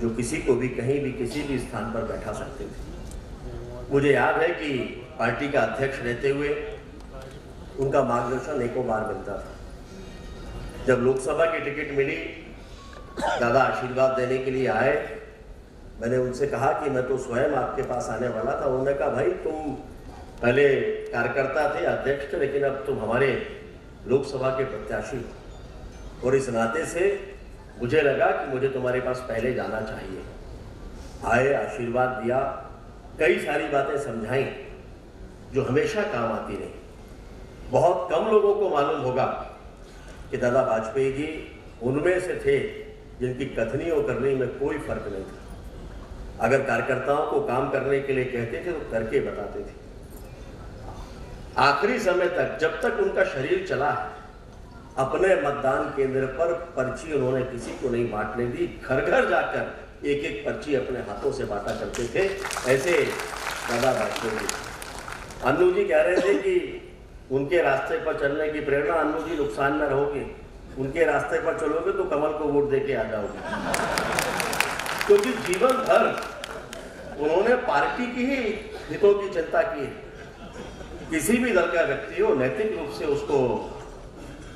जो किसी को भी कहीं भी किसी भी स्थान पर बैठा सकते थे। मुझे याद है कि पार्टी का अध्यक्ष रहते हुए उनका मार्गदर्शन एको बार मिलता था। जब लोकसभा की टिकट मिली, दादा आशीर्वाद देने के लिए आए, मैंने उनसे कहा कि मैं तो स्वयं आपके पास आने वाला था। उन्होंने कहा, भाई, तुम पहले कार्यकर्ता थे, अध्यक्ष थे, लेकिन अब तुम हमारे लोकसभा के प्रत्याशी और इस नाते से मुझे लगा कि मुझे तुम्हारे पास पहले जाना चाहिए। आए, आशीर्वाद दिया, कई सारी बातें समझाई, जो हमेशा काम आती रही। बहुत कम लोगों को मालूम होगा कि दादा वाजपेयी जी उनमें से थे जिनकी कथनी और करनी में कोई फ़र्क नहीं था। अगर कार्यकर्ताओं को काम करने के लिए कहते थे तो करके बताते थे। आखिरी समय तक जब तक उनका शरीर चला है, अपने मतदान केंद्र पर पर्ची उन्होंने किसी को नहीं बांटने दी। घर घर जाकर एक एक पर्ची अपने हाथों से बांटा करते थे, ऐसे दादा वाजपेयी जी। अन्नू जी कह रहे थे कि उनके रास्ते पर चलने की प्रेरणा अन्नू जी नुकसान में रहोगे। उनके रास्ते पर चलोगे तो कमल को वोट दे के आ जाओगे। क्योंकि जीवन भर उन्होंने पार्टी की ही हितों की चिंता की है। किसी भी दल का व्यक्ति हो, नैतिक रूप से उसको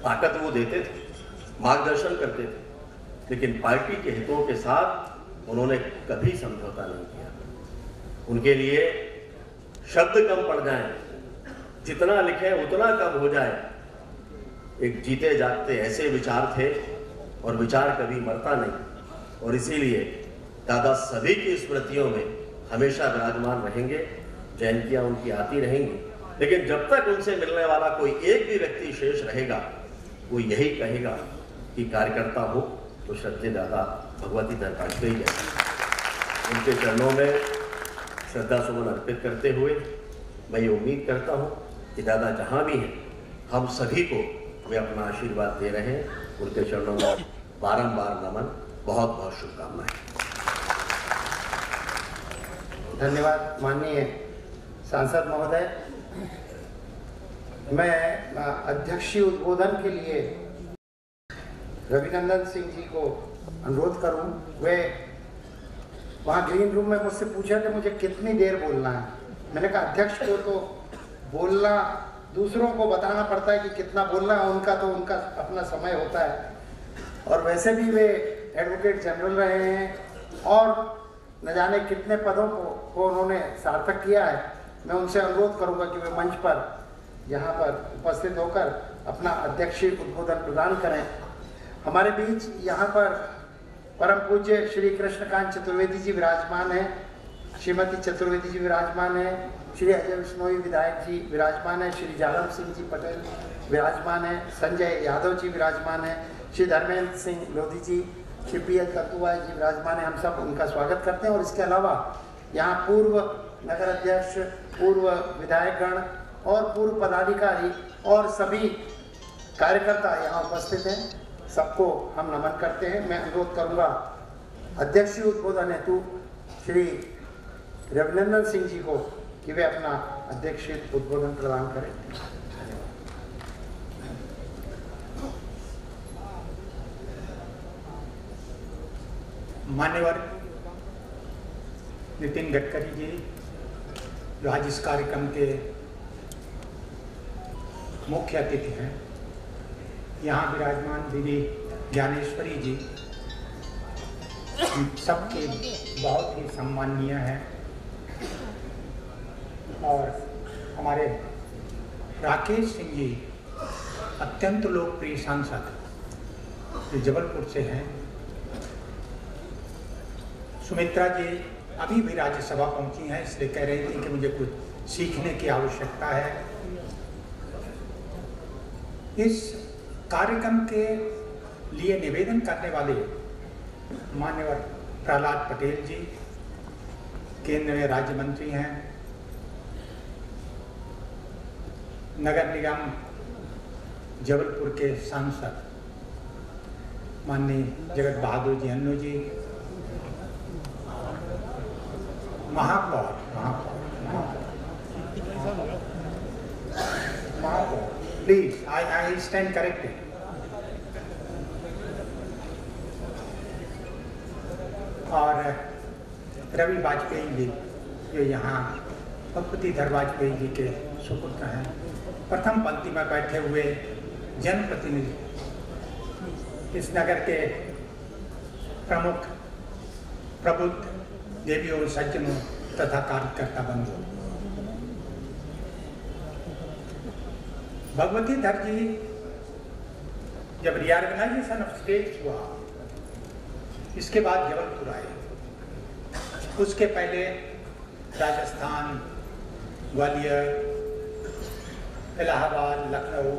ताकत वो देते थे, मार्गदर्शन करते थे। लेकिन पार्टी के हितों के साथ उन्होंने कभी समझौता नहीं किया। उनके लिए शब्द कम पड़ जाए। जितना लिखे उतना कम हो जाए। एक जीते जागते ऐसे विचार थे और विचार कभी मरता नहीं। और इसीलिए दादा सभी की स्मृतियों में हमेशा विराजमान रहेंगे जयंतियाँ उनकी आती रहेंगी। लेकिन जब तक उनसे मिलने वाला कोई एक भी व्यक्ति शेष रहेगा, वो यही कहेगा कि कार्यकर्ता हो तो श्रद्धे दादा भगवती दर वाजपेयी जैसे उनके चरणों में श्रद्धा सुमन अर्पित करते हुए मैं ये उम्मीद करता हूँ कि दादा जहाँ भी हैं, हम सभी को वे अपना आशीर्वाद दे रहे हैं। उनके चरणों में बारंबार नमन, बहुत बहुत शुभकामनाएँ। धन्यवाद माननीय सांसद महोदय। मैं अध्यक्षीय उद्बोधन के लिए रविनंदन सिंह जी को अनुरोध करूँ। वे वहाँ ग्रीन रूम में मुझसे पूछा कि मुझे कितनी देर बोलना है? मैंने कहा, अध्यक्ष को तो बोलना दूसरों को बताना पड़ता है कि कितना बोलना है उनका तो उनका अपना समय होता है। और वैसे भी वे एडवोकेट जनरल रहे हैं और न जाने कितने पदों को, को उन्होंने सार्थक किया है। मैं उनसे अनुरोध करूँगा कि वे मंच पर यहाँ पर उपस्थित होकर अपना अध्यक्षीय उद्बोधन प्रदान करें। हमारे बीच यहाँ पर परम पूज्य श्री कृष्णकांत चतुर्वेदी जी विराजमान हैं श्रीमती चतुर्वेदी जी विराजमान है श्री अजय विश्नोई विधायक जी, विराजमान है श्री जालम सिंह जी पटेल, विराजमान है संजय यादव जी विराजमान है, श्री धर्मेंद्र सिंह लोधी जी, श्री पी एल कतुआ जी विराजमान है, हम सब उनका स्वागत करते हैं। और इसके अलावा यहाँ पूर्व नगर अध्यक्ष, पूर्व विधायकगण और पूर्व पदाधिकारी और सभी कार्यकर्ता यहाँ उपस्थित हैं। सबको हम नमन करते हैं। मैं अनुरोध करूँगा अध्यक्षीय उद्बोधन हेतु श्री रविनंदन सिंह जी को कि वे अपना अध्यक्षीय उद्बोधन प्रदान करें। मान्यवर, नितिन गडकरी जी जो आज इस कार्यक्रम के मुख्य अतिथि हैं। यहाँ विराजमान दीदी ज्ञानेश्वरी जी सबके बहुत ही सम्माननीय हैं। और हमारे राकेश सिंह जी अत्यंत लोकप्रिय सांसद जो जबलपुर से हैं। सुमित्रा जी अभी भी राज्यसभा पहुँची हैं, इसलिए कह रही थी कि मुझे कुछ सीखने की आवश्यकता है। इस कार्यक्रम के लिए निवेदन करने वाले मान्यवर प्रहलाद पटेल जी केंद्र में राज्य मंत्री हैं। नगर निगम जबलपुर के सांसद माननीय जगत बहादुर जी अन्नू जी, महापौर महापौर please I I stand corrected और रवि वाजपेयी जी जो यहाँ भगवतीधर वाजपेयी जी के सुपुत्र हैं। प्रथम पंक्ति में बैठे हुए जनप्रतिनिधि, इस नगर के प्रमुख, प्रबुद्ध, देवियों, सज्जनों तथा कार्यकर्ता बंधु। भगवती धर जी, जब रिऑर्गेनाइजेशन ऑफ़ स्टेट हुआ, इसके बाद जबलपुर आए। उसके पहले राजस्थान, ग्वालियर इलाहाबाद, लखनऊ,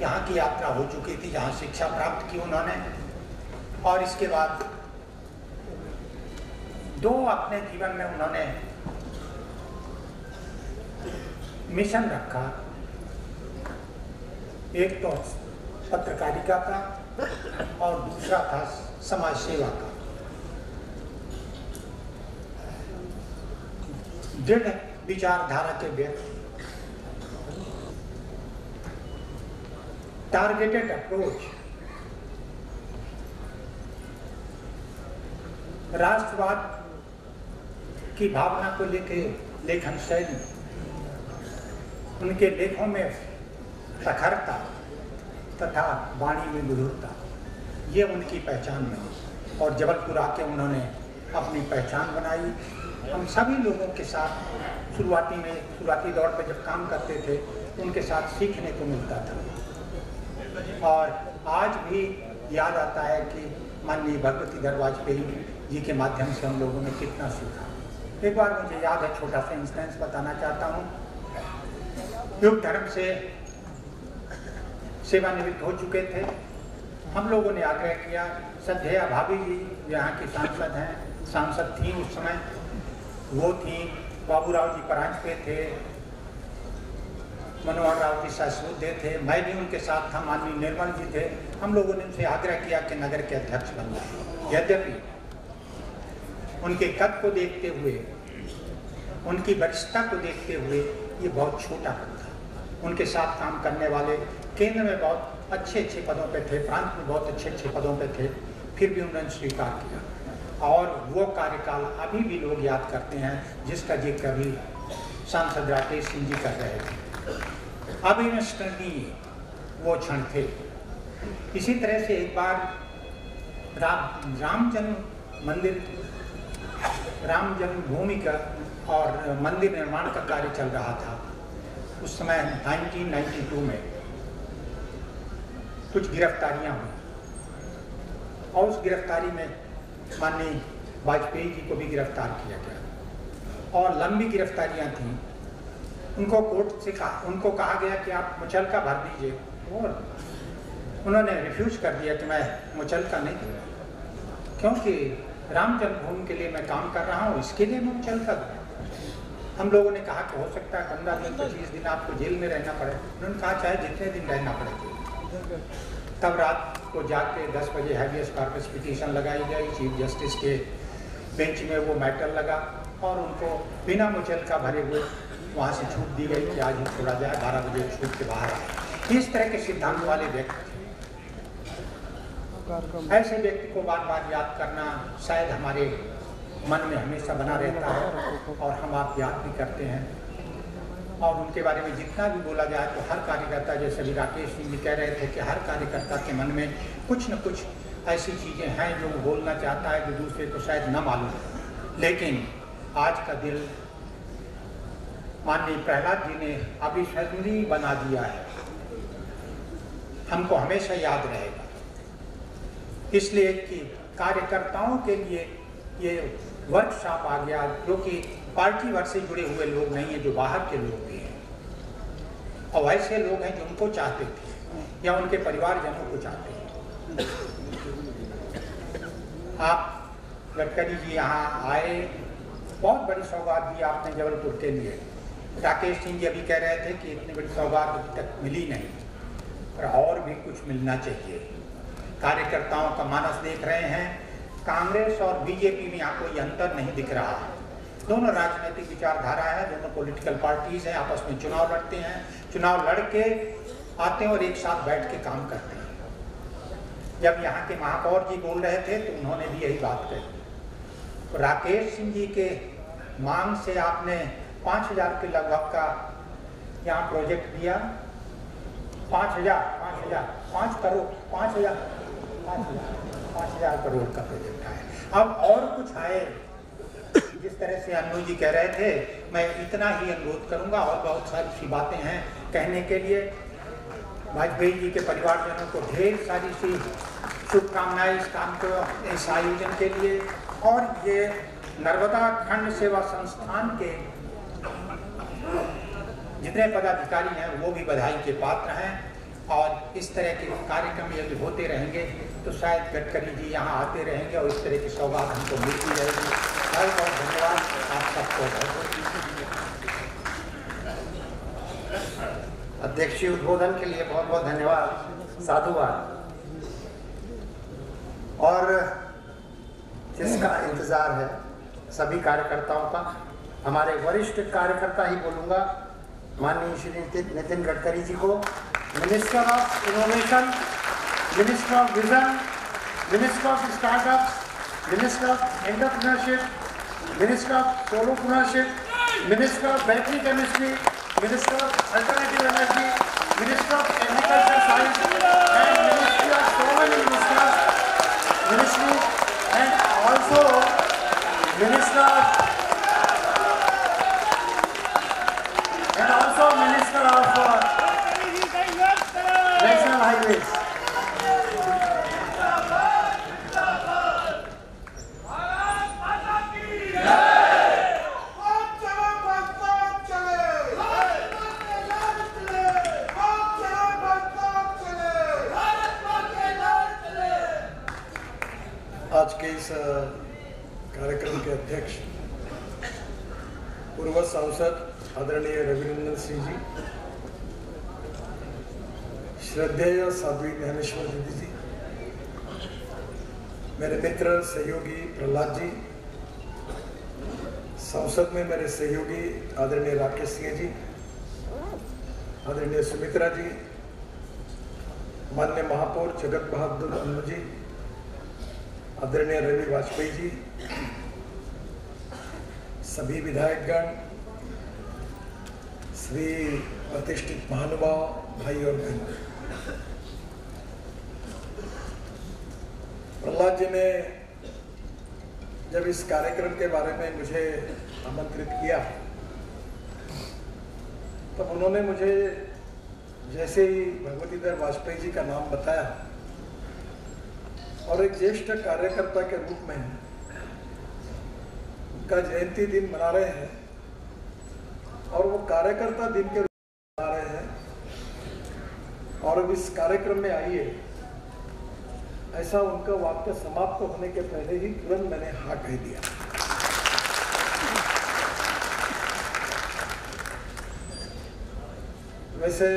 यहाँ की यात्रा हो चुकी थी, जहाँ शिक्षा प्राप्त की उन्होंने। और इसके बाद दो अपने जीवन में उन्होंने मिशन रखा। एक तो पत्रकारिता का और दूसरा था समाज सेवा का। दृढ़ विचारधारा के व्यक्ति टारगेटेड अप्रोच राष्ट्रवाद की भावना को लेके लेखन शैली, उनके लेखों में प्रखरता तथा वाणी में मधुरता ये उनकी पहचान बनी और जबलपुर आके उन्होंने अपनी पहचान बनाई। हम सभी लोगों के साथ शुरुआती में, शुरुआती दौर पर जब काम करते थे, उनके साथ सीखने को मिलता था। और आज भी याद आता है कि माननीय भगवती धर वाजपेयी जी के माध्यम से हम लोगों ने कितना सीखा। एक बार मुझे याद है, छोटा सा इंस्टेंस बताना चाहता हूँ। युग धर्म से सेवानिवृत्त हो चुके थे। हम लोगों ने आग्रह किया, सध्या भाभी जी यहाँ की सांसद हैं, सांसद थी उस समय, वो थी, बाबूराव जी परांज पे थे मनोहर राव जी सहसुद्धे थे, मैं भी उनके साथ था, माननीय निर्मल जी थे। हम लोगों ने उनसे आग्रह किया कि नगर के अध्यक्ष बन जाए। यद्यपि उनके कद को देखते हुए, उनकी वरिष्ठता को देखते हुए ये बहुत छोटा पद था। उनके साथ काम करने वाले केंद्र में बहुत अच्छे अच्छे पदों पे थे, प्रांत में बहुत अच्छे अच्छे पदों पे थे, फिर भी उन्होंने स्वीकार किया। और वो कार्यकाल अभी भी लोग याद करते हैं, जिसका ज़िक्र अभी सांसद राकेश सिंह जी कर रहे थे। अविस्मरणीय वो क्षण थे। इसी तरह से एक बार राम जन्म मंदिर राम जन्मभूमि का और मंदिर निर्माण का कार्य चल रहा था। उस समय 1992 में कुछ गिरफ्तारियाँ हुई। और उस गिरफ्तारी में माननीय वाजपेयी जी को भी गिरफ़्तार किया गया। और लंबी गिरफ्तारियाँ थीं। उनको कोर्ट से कहा उनको कहा गया कि आप मुचलका भर दीजिए। और उन्होंने रिफ्यूज कर दिया कि मैं मुचलका नहीं दूँगा। क्योंकि राम जन्मभूमि के लिए मैं काम कर रहा हूँ, इसके लिए मैं मुचलका दूँ हम लोगों ने कहा कि हो सकता है पंद्रह दिन, पच्चीस दिन आपको जेल में रहना पड़े। उन्होंने कहा, चाहे जितने दिन रहना पड़े। तब रात को जाके 10 बजे हैवियस कॉर्पस पिटीशन लगाई गई। चीफ जस्टिस के बेंच में वो मैटर लगा और उनको बिना मुचलका भरे हुए वहाँ से छूट दी गई कि आज ही छोड़ा जाए बारह बजे छूट के बाहर आए। इस तरह के सिद्धांत वाले व्यक्ति ऐसे व्यक्ति को बार बार याद करना शायद हमारे मन में हमेशा बना रहता है और हम आप याद भी करते हैं। और उनके बारे में जितना भी बोला जाए तो हर कार्यकर्ता, जैसे अभी राकेश जी कह रहे थे कि हर कार्यकर्ता के मन में कुछ न कुछ ऐसी चीज़ें हैं जो बोलना चाहता है जो दूसरे को शायद न मालूम लेकिन आज का दिल माननीय प्रहलाद जी ने अभी अविस्मरणीय बना दिया है। हमको हमेशा याद रहेगा। इसलिए कि कार्यकर्ताओं के लिए ये वर्कशॉप आ गया, जो कि पार्टी वर्ग से जुड़े हुए लोग नहीं हैं, जो बाहर के लोग भी हैं। और ऐसे लोग हैं जो उनको चाहते थे, या उनके परिवारजनों को चाहते हैं आप गडकरी जी यहाँ आए, बहुत बड़ी सौगात दी आपने जबलपुर के लिए। राकेश सिंह जी अभी कह रहे थे कि इतनी बड़ी सौगात अभी तक मिली नहीं, पर और भी कुछ मिलना चाहिए। कार्यकर्ताओं का मानस देख रहे हैं, कांग्रेस और बीजेपी में आपको ये अंतर नहीं दिख रहा। है दोनों राजनीतिक विचारधारा है, दोनों पॉलिटिकल पार्टीज़ हैं, आपस में चुनाव लड़ते हैं। चुनाव लड़ के आते हैं और एक साथ बैठ के काम करते हैं। जब यहाँ के महापौर जी बोल रहे थे तो उन्होंने भी यही बात कही। तो राकेश सिंह जी के मांग से आपने पाँच हज़ार के लगभग का यहाँ प्रोजेक्ट दिया। पाँच हज़ार पाँच हज़ार, पाँच करोड़, पाँच हज़ार पाँच हज़ार पाँच हज़ार करोड़ का प्रोजेक्ट आया। अब और कुछ आए, जिस तरह से अनु जी कह रहे थे, मैं इतना ही अनुरोध करूँगा, और बहुत सारी सी बातें हैं कहने के लिए। वाजपेयी जी के परिवारजनों को ढेर सारी सी शुभकामनाएँ इस काम को, इस आयोजन के लिए। और ये नर्मदा खंड सेवा संस्थान के जितने पदाधिकारी हैं, वो भी बधाई के पात्र हैं और इस तरह के कार्यक्रम यदि होते रहेंगे तो शायद गडकरी जी यहाँ आते रहेंगे और इस तरह की सौगात हमको मिलती रहेगी। बहुत बहुत धन्यवाद। आप सबको बहुत अध्यक्षीय उद्बोधन के लिए बहुत बहुत धन्यवाद। साधुवाद। और जिसका इंतज़ार है, सभी कार्यकर्ताओं का हमारे वरिष्ठ कार्यकर्ता ही बोलूँगा माननीय श्री नितिन गडकरी जी को minister of innovation minister of vision minister of startup minister of entrepreneurship minister of solopreneurship minister of battery chemistry minister of alternative energy minister of agriculture science and ministry of ministry and also minister national आज के इस कार्यक्रम के अध्यक्ष पूर्व सांसद आदरणीय रविनंदन सिंह जी श्रद्धेय साध्वी ज्ञानेश्वर दीदी जी मेरे मित्र सहयोगी प्रहलाद जी, संसद में मेरे सहयोगी आदरणीय राकेश सिंह जी, आदरणीय सुमित्रा जी मान्य महापौर जगत बहादुर अन्नू जी, आदरणीय रवि वाजपेयी जी, सभी विधायकगण, श्री प्रतिष्ठित महानुभाव भाई और बहन। प्रहलाद जी ने जब इस कार्यक्रम के बारे में मुझे आमंत्रित किया, तब उन्होंने मुझे जैसे ही भगवतीधर वाजपेयी जी का नाम बताया और एक ज्येष्ठ कार्यकर्ता के रूप में उनका जयंती दिन मना रहे हैं और वो कार्यकर्ता दिन के रूप में मना रहे हैं और अब इस कार्यक्रम में आइए। ऐसा उनका वाक्य समाप्त होने के पहले ही तुरंत मैंने हाँ कह दिया। वैसे,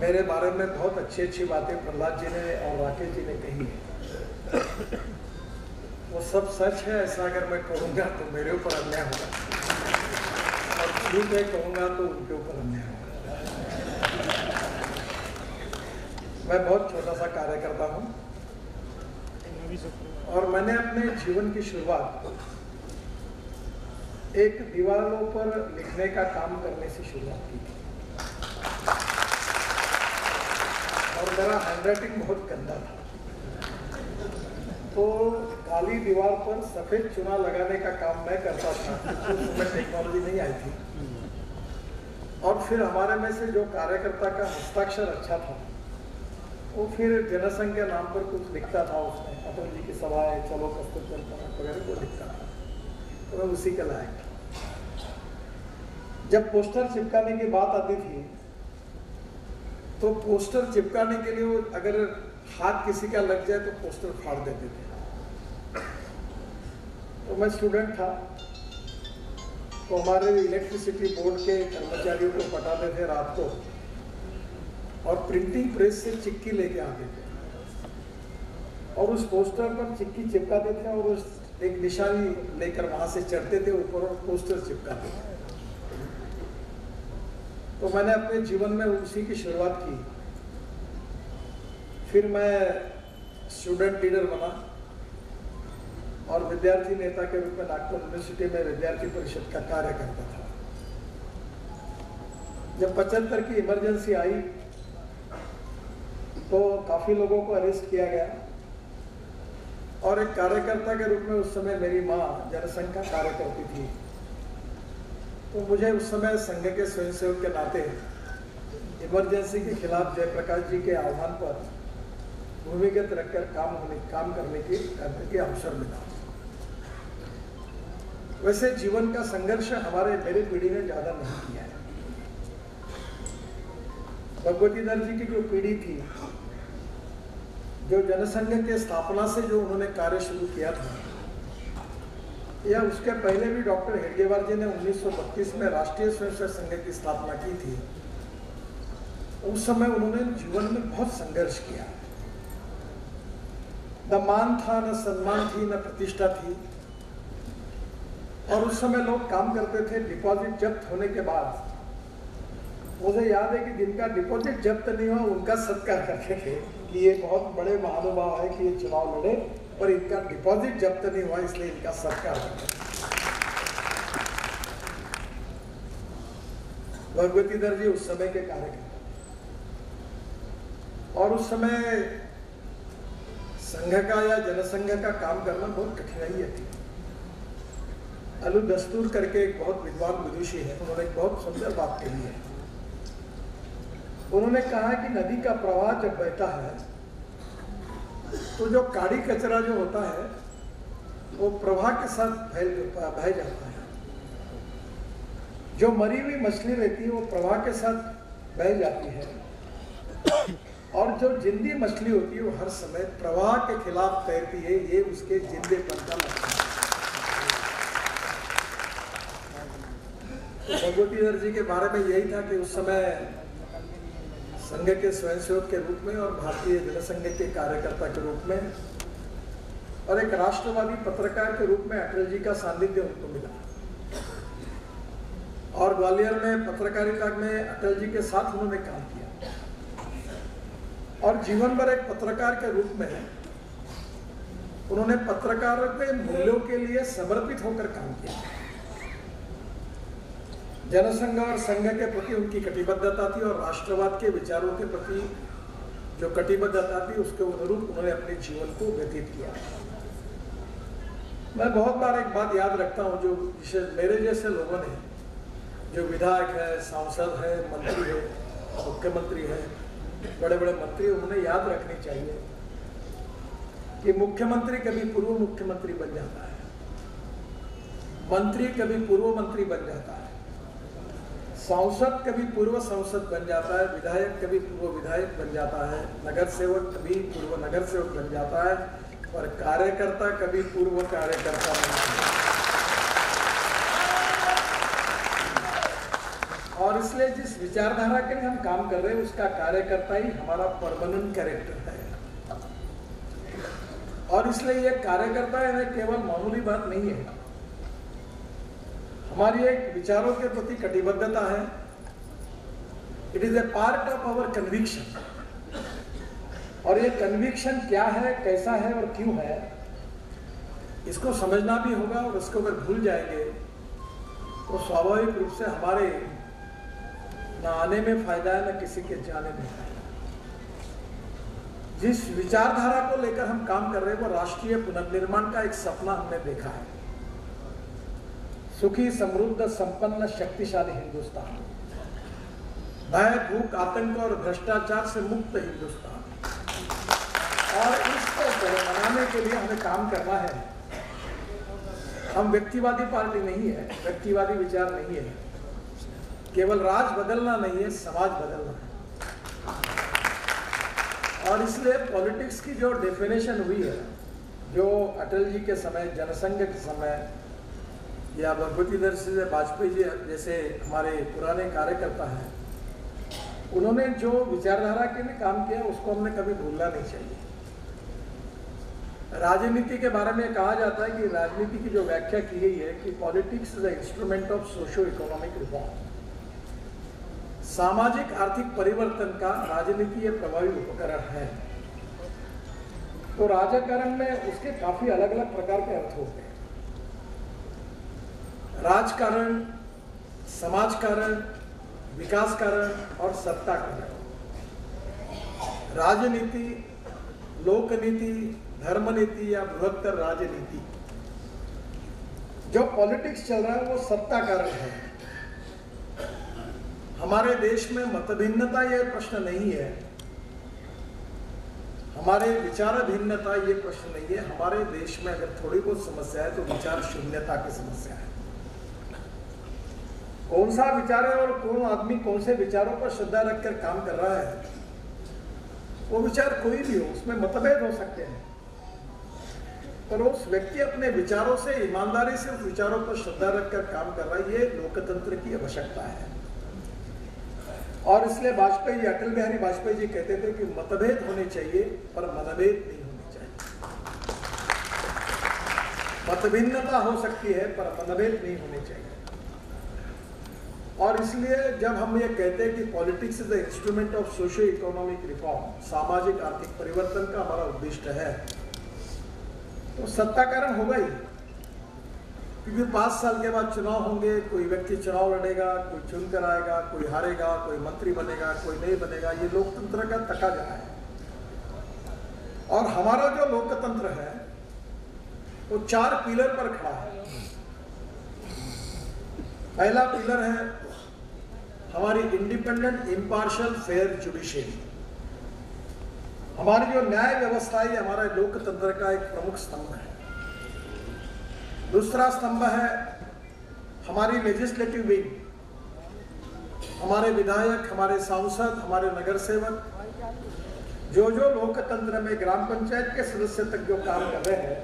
मेरे बारे में बहुत अच्छी अच्छी बातें प्रहलाद जी ने और राकेश जी ने कही है। वो सब सच है, ऐसा अगर मैं कहूँगा तो मेरे ऊपर अन्याय होगा। और झूठ है, कहूँगा तो उनके ऊपर अन्याय होगा। मैं बहुत छोटा सा कार्य करता हूँ। और मैंने अपने जीवन की शुरुआत एक दीवारों पर लिखने का काम करने से शुरुआत की और मेरा हैंडराइटिंग बहुत गंदा था। तो काली दीवार पर सफ़ेद चुना लगाने का काम मैं करता था उस समय टेक्नोलॉजी नहीं आई थी। और फिर हमारे में से जो कार्यकर्ता का हस्ताक्षर अच्छा था वो फिर जनसंघ के नाम पर कुछ लिखता था उसमें अटल जी की सभाएँ चलो कस्तूर वगैरह, वो लिखता था। तो मैं उसी के लायक जब पोस्टर चिपकाने की बात आती थी तो पोस्टर चिपकाने के लिए वो अगर हाथ किसी का लग जाए तो पोस्टर फाड़ देते थे। तो मैं स्टूडेंट था। तो हमारे इलेक्ट्रिसिटी बोर्ड के कर्मचारियों को पटाते थे रात को। और प्रिंटिंग प्रेस से चिक्की लेके आते थे। और उस पोस्टर पर चिक्की चिपकाते थे और उस एक निशानी लेकर वहाँ से चढ़ते थे, ऊपर और पोस्टर चिपकाते थे। तो मैंने अपने जीवन में उसी की शुरुआत की। फिर मैं स्टूडेंट लीडर बना और विद्यार्थी नेता के रूप में नागपुर यूनिवर्सिटी में विद्यार्थी परिषद का कार्य करता था। जब पचहत्तर की इमरजेंसी आई तो काफ़ी लोगों को अरेस्ट किया गया। और एक कार्यकर्ता के रूप में उस समय मेरी माँ जनसंघ का कार्य करती थी। तो मुझे उस समय संघ के स्वयंसेवक के नाते इमरजेंसी के खिलाफ जयप्रकाश जी के आह्वान पर भूमिगत रखकर काम होने, काम करने की, करने के अवसर मिला। वैसे जीवन का संघर्ष हमारे, मेरी पीढ़ी ने ज़्यादा नहीं किया है। भगवतीधर जी की जो पीढ़ी थी जो जनसंघ के स्थापना से जो उन्होंने कार्य शुरू किया था, या उसके पहले भी डॉक्टर हेडगेवार जी ने 1932 में राष्ट्रीय स्वयंसेवक संघ की स्थापना की थी, उस समय उन्होंने जीवन में बहुत संघर्ष किया। न मान था, न सम्मान थी, न प्रतिष्ठा थी। और उस समय लोग काम करते थे डिपॉजिट जब्त होने के बाद। मुझे याद है कि जिनका डिपॉजिट जब्त नहीं हुआ, उनका सत्कार करते थे। ये बहुत बड़े महानुभाव है कि ये चुनाव लड़े, पर इनका डिपॉजिट जब्त नहीं हुआ, इसलिए इनका सत्कार करते थे भगवतीधर जी उस समय के कार्यकर्ता और उस समय संघ का या जनसंघ का काम करना बहुत कठिनाई थी अलू दस्तूर करके एक बहुत विद्वान विदुषी है, उन्होंने एक बहुत सुंदर बात कही है। उन्होंने कहा कि नदी का प्रवाह जब बहता है तो जो काड़ी कचरा जो होता है, वो प्रवाह के साथ फैल, बह जाता है। जो मरी हुई मछली रहती है, वो प्रवाह के साथ बह जाती है। और जो जिंदी मछली होती है, वो हर समय प्रवाह के खिलाफ तैरती है, ये उसके जिंदे पर का लक्षण है। भगवती जी के बारे में यही था कि उस समय संघ के स्वयंसेवक के रूप में और भारतीय जनसंघ के कार्यकर्ता के रूप में और एक राष्ट्रवादी पत्रकार के रूप में अटल जी का सानिध्य उनको मिला। और ग्वालियर में पत्रकारिता में अटल जी के साथ उन्होंने काम किया। और जीवन भर एक पत्रकार के रूप में उन्होंने पत्रकारों के मूल्यों के लिए समर्पित होकर काम किया। जनसंघ और संघ के प्रति उनकी कटिबद्धता थी और राष्ट्रवाद के विचारों के प्रति जो कटिबद्धता थी, उसके अनुरूप उन्होंने अपने जीवन को व्यतीत किया। मैं बहुत बार एक बात याद रखता हूँ, जो विशेष मेरे जैसे लोगों ने, जो विधायक है, सांसद है, मंत्री है, मुख्यमंत्री है बड़े बड़े मंत्री, उन्हें याद रखनी चाहिए कि मुख्यमंत्री कभी पूर्व मुख्यमंत्री बन जाता है। मंत्री कभी पूर्व मंत्री बन जाता है। सांसद कभी पूर्व सांसद बन जाता है, विधायक कभी पूर्व विधायक बन जाता है, नगर सेवक कभी पूर्व नगर सेवक बन जाता है और कार्यकर्ता कभी पूर्व कार्यकर्ता बन जाता है। और इसलिए जिस विचारधारा के लिए हम काम कर रहे हैं, उसका कार्यकर्ता ही हमारा परमानेंट कैरेक्टर है। और इसलिए ये कार्यकर्ता है केवल मामूली बात नहीं है। हमारी एक विचारों के प्रति कटिबद्धता है। It is a part of our conviction और ये कन्विक्शन क्या है, कैसा है और क्यों है, इसको समझना भी होगा और उसको अगर भूल जाएँगे तो स्वाभाविक रूप से हमारे ना आने में फ़ायदा है, ना किसी के जाने में फ़ायदा जिस विचारधारा को लेकर हम काम कर रहे हैं, वो राष्ट्रीय पुनर्निर्माण का एक सपना हमने देखा है। सुखी, समृद्ध, संपन्न, शक्तिशाली हिंदुस्तान। भय, भूख, आतंक और भ्रष्टाचार से मुक्त हिंदुस्तान। और इसको बनाने के लिए हमें काम करना है। हम व्यक्तिवादी पार्टी नहीं है, व्यक्तिवादी विचार नहीं है। केवल राज बदलना नहीं है, समाज बदलना है। और इसलिए पॉलिटिक्स की जो डेफिनेशन हुई है, जो अटल जी के समय, जनसंघ के समय या भगवती दर से वाजपेयी जी जैसे हमारे पुराने कार्यकर्ता हैं, उन्होंने जो विचारधारा के लिए काम किया, उसको हमने कभी भूलना नहीं चाहिए। राजनीति के बारे में कहा जाता है कि राजनीति की जो व्याख्या की गई है कि politics is the instrument of socio economic reform. सामाजिक आर्थिक परिवर्तन का राजनीति एक प्रभावी उपकरण है। तो राजकारण में उसके काफ़ी अलग अलग प्रकार के अर्थ होते हैं। राजकारण, समाजकारण विकास कारण और सत्ता कारण राजनीति, लोकनीति, धर्मनीति या बृहत्तर राजनीति। जो पॉलिटिक्स चल रहा है वो सत्ता कारण है। हमारे देश में मतभिन्नता ये प्रश्न नहीं है। हमारे विचार भिन्नता ये प्रश्न नहीं है। हमारे देश में अगर थोड़ी बहुत समस्या है तो विचार शून्यता की समस्या है। कौन सा विचार है और कौन आदमी कौन से विचारों पर श्रद्धा रखकर काम कर रहा है? वो विचार कोई भी हो, उसमें मतभेद हो सकते हैं। पर उस व्यक्ति अपने विचारों से, ईमानदारी से उस विचारों पर श्रद्धा रखकर काम कर रहा है, ये लोकतंत्र की आवश्यकता है। और इसलिए वाजपेयी जी अटल बिहारी वाजपेयी जी कहते थे कि मतभेद होने चाहिए, पर मतभेद नहीं होने चाहिए। मतभिन्नता हो सकती है, पर मतभेद नहीं होने चाहिए। और इसलिए जब हम ये कहते हैं कि politics is the instrument of socio economic reform सामाजिक आर्थिक परिवर्तन का हमारा उद्दिष्ट है तो सत्ता कारण होगा ही। क्योंकि पाँच साल के बाद चुनाव होंगे, कोई व्यक्ति चुनाव लड़ेगा, कोई चुन कर आएगा, कोई हारेगा, कोई मंत्री बनेगा, कोई नहीं बनेगा, ये लोकतंत्र का तकाजा है। और हमारा जो लोकतंत्र है, वो चार पिलर पर खड़ा है। पहला पिलर है हमारी इंडिपेंडेंट इम्पार्शल फेयर जुडिशियरी हमारी जो न्याय व्यवस्था है हमारा लोकतंत्र का एक प्रमुख स्तंभ है। दूसरा स्तंभ है हमारी लेजिस्लेटिव विंग हमारे विधायक, हमारे सांसद, हमारे नगर सेवक जो जो लोकतंत्र में ग्राम पंचायत के सदस्य तक जो काम कर रहे हैं,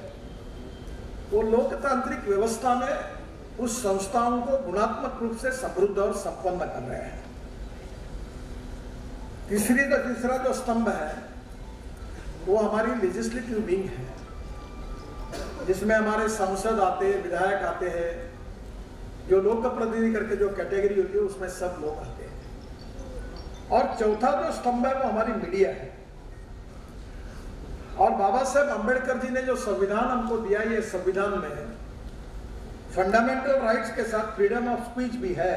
वो लोकतांत्रिक व्यवस्था में उस संस्थाओं को गुणात्मक रूप से समृद्ध और संपन्न कर रहे हैं। तीसरी का तीसरा जो स्तंभ है, वो हमारी लेजिस्लेटिव विंग है, जिसमें हमारे सांसद आते हैं, विधायक आते हैं, जो लोक प्रतिनिधि करके जो कैटेगरी होती है, उसमें सब लोग आते हैं। और चौथा जो स्तंभ है, वो हमारी मीडिया है। और बाबा साहेब अंबेडकर जी ने जो संविधान हमको दिया ये संविधान में फंडामेंटल राइट्स के साथ फ्रीडम ऑफ़ स्पीच भी है।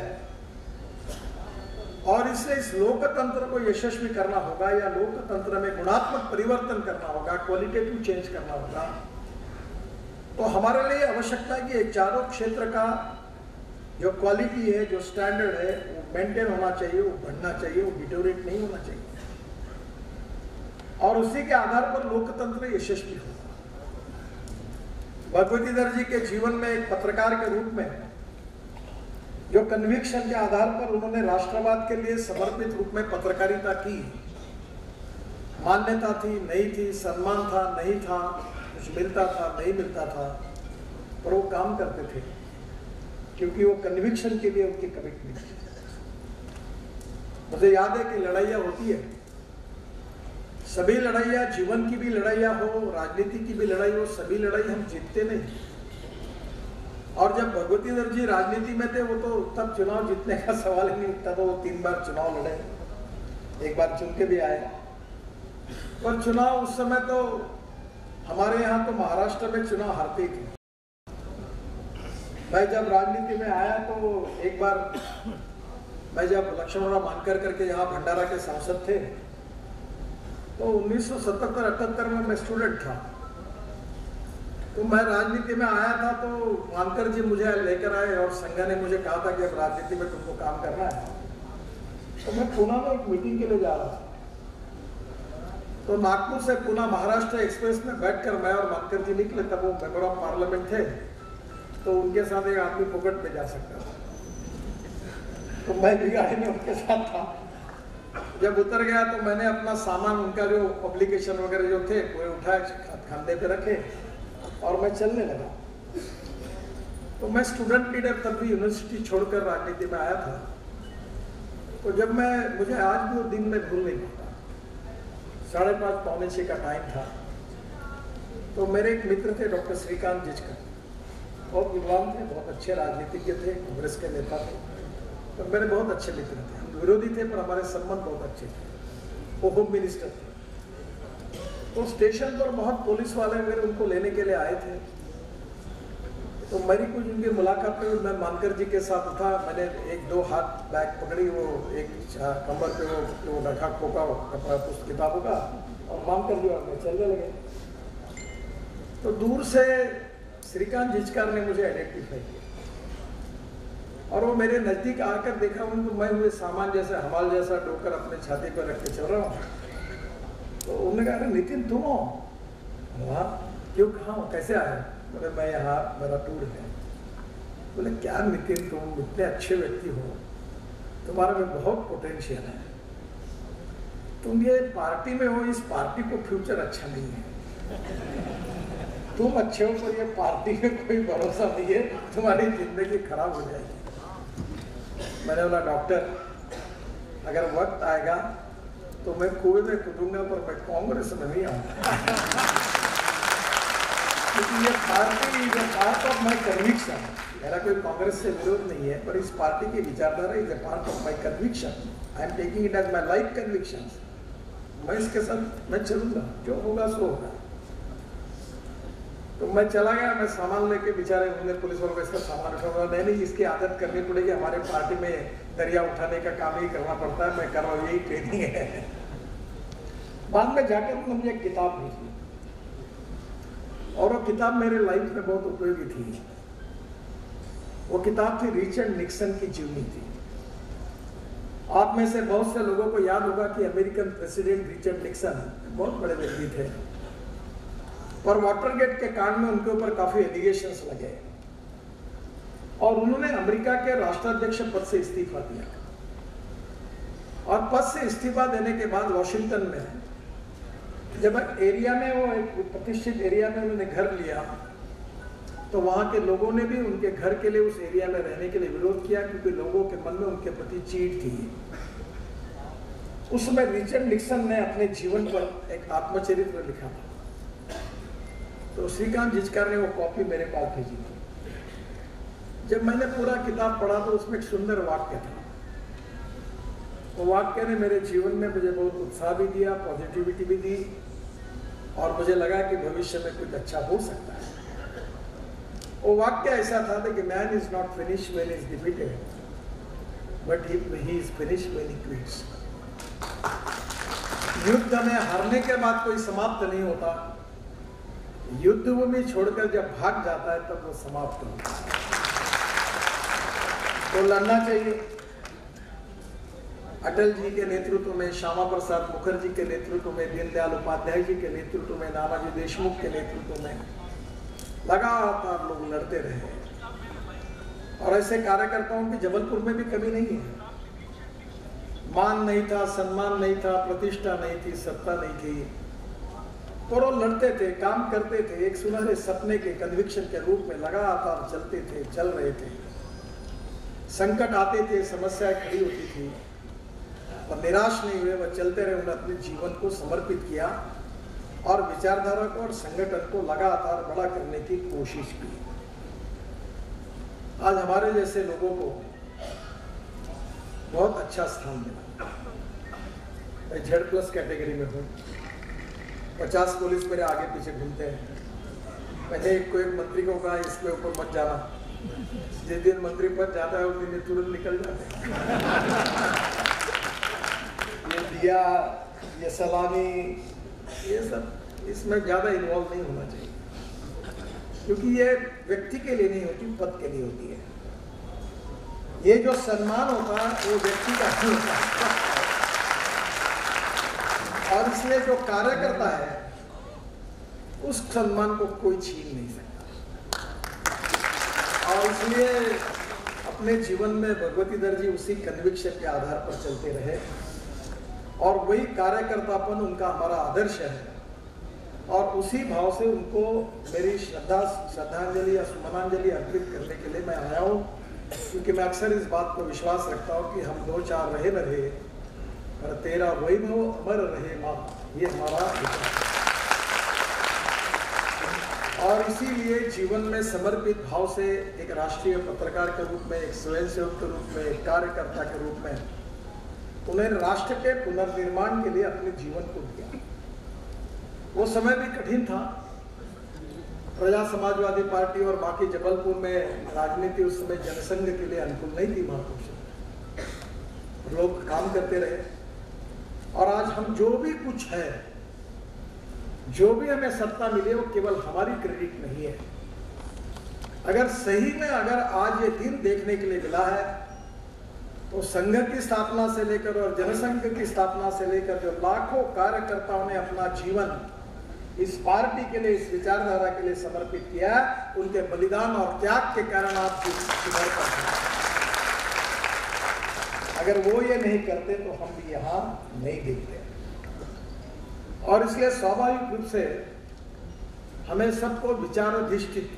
और इसलिए इस लोकतंत्र को यशस्वी करना होगा या लोकतंत्र में गुणात्मक परिवर्तन करना होगा क्वालिटेटिव चेंज करना होगा तो हमारे लिए आवश्यकता है कि ये चारों क्षेत्र का जो क्वालिटी है, जो स्टैंडर्ड है, वो मेंटेन होना चाहिए, वो बढ़ना चाहिए, वो डिटोरेट नहीं होना चाहिए। और उसी के आधार पर लोकतंत्र यशस्वी होगा। भगवती दर जी के जीवन में एक पत्रकार के रूप में, जो कन्विक्शन के आधार पर उन्होंने राष्ट्रवाद के लिए समर्पित रूप में पत्रकारिता की। मान्यता थी, नहीं थी, सम्मान था, नहीं था, कुछ मिलता था, नहीं मिलता था, पर वो काम करते थे, क्योंकि वो कन्विक्शन के लिए उनकी कमिटमेंट थी। मुझे याद है कि लड़ाइयाँ होती है सभी लड़ाइयाँ, जीवन की भी लड़ाइयाँ हो, राजनीति की भी लड़ाई हो, सभी लड़ाई हम जीतते नहीं। और जब भगवती दर जी राजनीति में थे, वो तो तब चुनाव जीतने का सवाल ही नहीं उठता था, वो तीन बार चुनाव लड़े। एक बार चुन के भी आए। पर चुनाव उस समय तो हमारे यहाँ तो महाराष्ट्र में चुनाव हारते थे। मैं जब राजनीति में आया तो एक बार मैं जब लक्ष्मणराव मानकर करके यहाँ भंडारा के सांसद थे तो 1977 अठहत्तर में मैं स्टूडेंट था। तो मैं राजनीति में आया था तो मानकर जी मुझे लेकर आए और संघा ने मुझे कहा था कि अब राजनीति में तुमको काम करना है। तो मैं पूना में एक मीटिंग के लिए जा रहा था। तो नागपुर से पूना महाराष्ट्र एक्सप्रेस में बैठकर मैं और मानकर जी निकले, तब वो मेंबर ऑफ़ पार्लियामेंट थे। तो उनके साथ एक आदमी फुकट में जा सकता था। तो मैं भी गाड़ी में उनके साथ था। जब उतर गया तो मैंने अपना सामान, उनका जो पब्लिकेशन वगैरह जो थे, वो उठाए खाने पे रखे और मैं चलने लगा। तो मैं स्टूडेंट लीडर तब भी यूनिवर्सिटी छोड़कर राजनीति में आया था। तो जब मैं, मुझे आज भी वो दिन में भूल नहीं पाता। साढ़े पाँच, पौने छः का टाइम था। तो मेरे एक मित्र थे डॉक्टर श्रीकांत जिचकर। बहुत विद्वान थे, बहुत अच्छे राजनीतिज्ञ थे, कांग्रेस के नेता थे। तो मेरे बहुत अच्छे मित्र थे। विरोधी थे, पर हमारे संबंध बहुत अच्छे थे। वो होम मिनिस्टर थे। तो स्टेशन पर बहुत पुलिस वाले मेरे उनको लेने के लिए आए थे तो मेरी कुछ उनकी मुलाकात में मैं मानकर जी के साथ था। मैंने एक दो हाथ बैग पकड़ी, वो एक कमर पे वो वो रखा खोका कपड़ा पुस्तक किताबों का, और मानकर जी और चलने लगे। तो दूर से श्रीकांत जिचकार ने मुझे आइडेंटिफाई किया। और वो मेरे नज़दीक आकर देखा, उनको मैं हुए सामान जैसे, हमाल जैसा डोकर अपने छाती पर रख के चल रहा हूँ। तो उन्होंने कहा नितिन, तुम हो? हाँ। क्यों, कहा कैसे आए बोले, मैं यहाँ मेरा टूर है। बोले, क्या नितिन, तुम इतने अच्छे व्यक्ति हो। तुम्हारे में बहुत पोटेंशियल है। तुम ये पार्टी में हो, इस पार्टी को फ्यूचर अच्छा नहीं है। तुम अच्छे हो पर ये पार्टी में कोई भरोसा नहीं है। तुम्हारी ज़िंदगी खराब हो जाएगी। मैंने बोला, डॉक्टर, अगर वक्त आएगा तो मैं कुएँ में कूदूँगा पर मैं कांग्रेस में नहीं आऊँगा। क्योंकि ये party is part of my conviction मेरा कोई कांग्रेस से विरोध नहीं है, पर इस पार्टी की विचारधारा is a part of my conviction I am taking it as my life conviction मैं इसके साथ, मैं चलूँगा। जो होगा, सो होगा। तो मैं चला गया, मैं सामान लेके बेचारे उन्होंने पुलिस वालों को इसका सामान उठा नहीं नहीं, इसकी आदत करनी पड़ेगी, हमारे पार्टी में दरिया उठाने का काम ही करना पड़ता है, मैं कर रहा हूँ, यही ट्रेनिंग है। बाद में जाकर उन्होंने मुझे एक किताब भेजी और वो किताब मेरे लाइफ में बहुत उपयोगी थी। वो किताब थी रिचर्ड निक्सन की जीवनी थी। आप में से बहुत से लोगों को याद होगा कि अमेरिकन प्रेसिडेंट रिचर्ड निक्सन बहुत बड़े व्यक्ति थे। और वाटरगेट के कांड में उनके ऊपर काफ़ी एलिगेशन लगे और उन्होंने अमेरिका के राष्ट्राध्यक्ष पद से इस्तीफा दिया। और पद से इस्तीफा देने के बाद वॉशिंगटन में, जब एरिया में वो एक प्रतिष्ठित एरिया में उन्होंने घर लिया तो वहाँ के लोगों ने भी उनके घर के लिए उस एरिया में रहने के लिए विरोध किया, क्योंकि लोगों के मन में उनके प्रति चीट थी। उस समय रिचर्ड निक्सन ने अपने जीवन पर एक आत्मचरित्र लिखा था। तो श्रीकांत जिचकर ने वो कॉपी मेरे पास भेजी थी। जब मैंने पूरा किताब पढ़ा तो उसमें एक सुंदर वाक्य था। वो वाक्य ने मेरे जीवन में मुझे बहुत उत्साह भी दिया पॉजिटिविटी भी दी और मुझे लगा कि भविष्य में कुछ अच्छा हो सकता है। वो वाक्य ऐसा था कि man is not finish when is defeated but he, he is finished when he युद्ध में हारने के बाद कोई समाप्त नहीं होता। युद्ध भूमि छोड़कर जब भाग जाता है, तब वो समाप्त होता है। तो लड़ना चाहिए। अटल जी के नेतृत्व में, श्यामा प्रसाद मुखर्जी के नेतृत्व में, दीनदयाल उपाध्याय जी के नेतृत्व में, नानाजी देशमुख के नेतृत्व में लगातार लोग लड़ते रहे। और ऐसे कार्यकर्ताओं की जबलपुर में भी कमी नहीं है। मान नहीं था, सम्मान नहीं था, प्रतिष्ठा नहीं थी, सत्ता नहीं थी। और वो लड़ते थे, काम करते थे, एक सुनहरे सपने के कन्विक्शन के रूप में लगातार चलते थे, चल रहे थे। संकट आते थे, समस्याएँ खड़ी होती थी। और निराश नहीं हुए वह चलते रहे, उन्होंने अपने जीवन को समर्पित किया और विचारधारा को और संगठन को लगातार बड़ा करने की कोशिश की। आज हमारे जैसे लोगों को बहुत अच्छा स्थान मिला। मैं जेड प्लस कैटेगरी में हूँ। पचास पुलिस मेरे आगे पीछे घूमते हैं। मैंने एक को एक मंत्री को कहा, इसके ऊपर मत जाना। जिस दिन मंत्री पद जाता है, उस दिन तुरंत निकल जाते ये दिया, ये सलामी, ये सब, इसमें ज़्यादा इन्वॉल्व नहीं होना चाहिए। क्योंकि ये व्यक्ति के लिए नहीं होती, पद के लिए होती है। ये जो सम्मान होता है, वो व्यक्ति का ही होता है। और इसलिए जो कार्य करता है, उस सम्मान को कोई छीन नहीं सकता। और इसलिए अपने जीवन में भगवती दर जी उसी कन्विक्शन के आधार पर चलते रहे। और वही कार्यकर्तापन उनका हमारा आदर्श है। और उसी भाव से उनको मेरी श्रद्धा, श्रद्धांजलि या सुमनांजलि अर्पित करने के लिए मैं आया हूँ। क्योंकि मैं अक्सर इस बात पर विश्वास रखता हूँ कि हम दो चार रहे न रहे पर तेरा वैभव अमर रहे माँ। ये हमारा और इसीलिए जीवन में समर्पित भाव से एक राष्ट्रीय पत्रकार के रूप में, एक स्वयंसेवक के रूप में, एक कार्यकर्ता के रूप में उन्हें राष्ट्र के पुनर्निर्माण के लिए अपने जीवन को दिया। वो समय भी कठिन था। प्रजा समाजवादी पार्टी और बाकी जबलपुर में राजनीति, उस समय जनसंघ के लिए अनुकूल नहीं थी महापुरुष। लोग काम करते रहे। और आज हम जो भी कुछ है, जो भी हमें सत्ता मिली वो केवल हमारी क्रेडिट नहीं है अगर सही में अगर आज ये दिन देखने के लिए मिला है तो संघ की स्थापना से लेकर और जनसंघ की स्थापना से लेकर जो लाखों कार्यकर्ताओं ने अपना जीवन इस पार्टी के लिए, इस विचारधारा के लिए समर्पित किया उनके बलिदान और त्याग के कारण आप इस। अगर वो ये नहीं करते तो हम यहाँ नहीं दिखते। और इसलिए स्वाभाविक रूप से हमें सबको विचाराधिष्ठित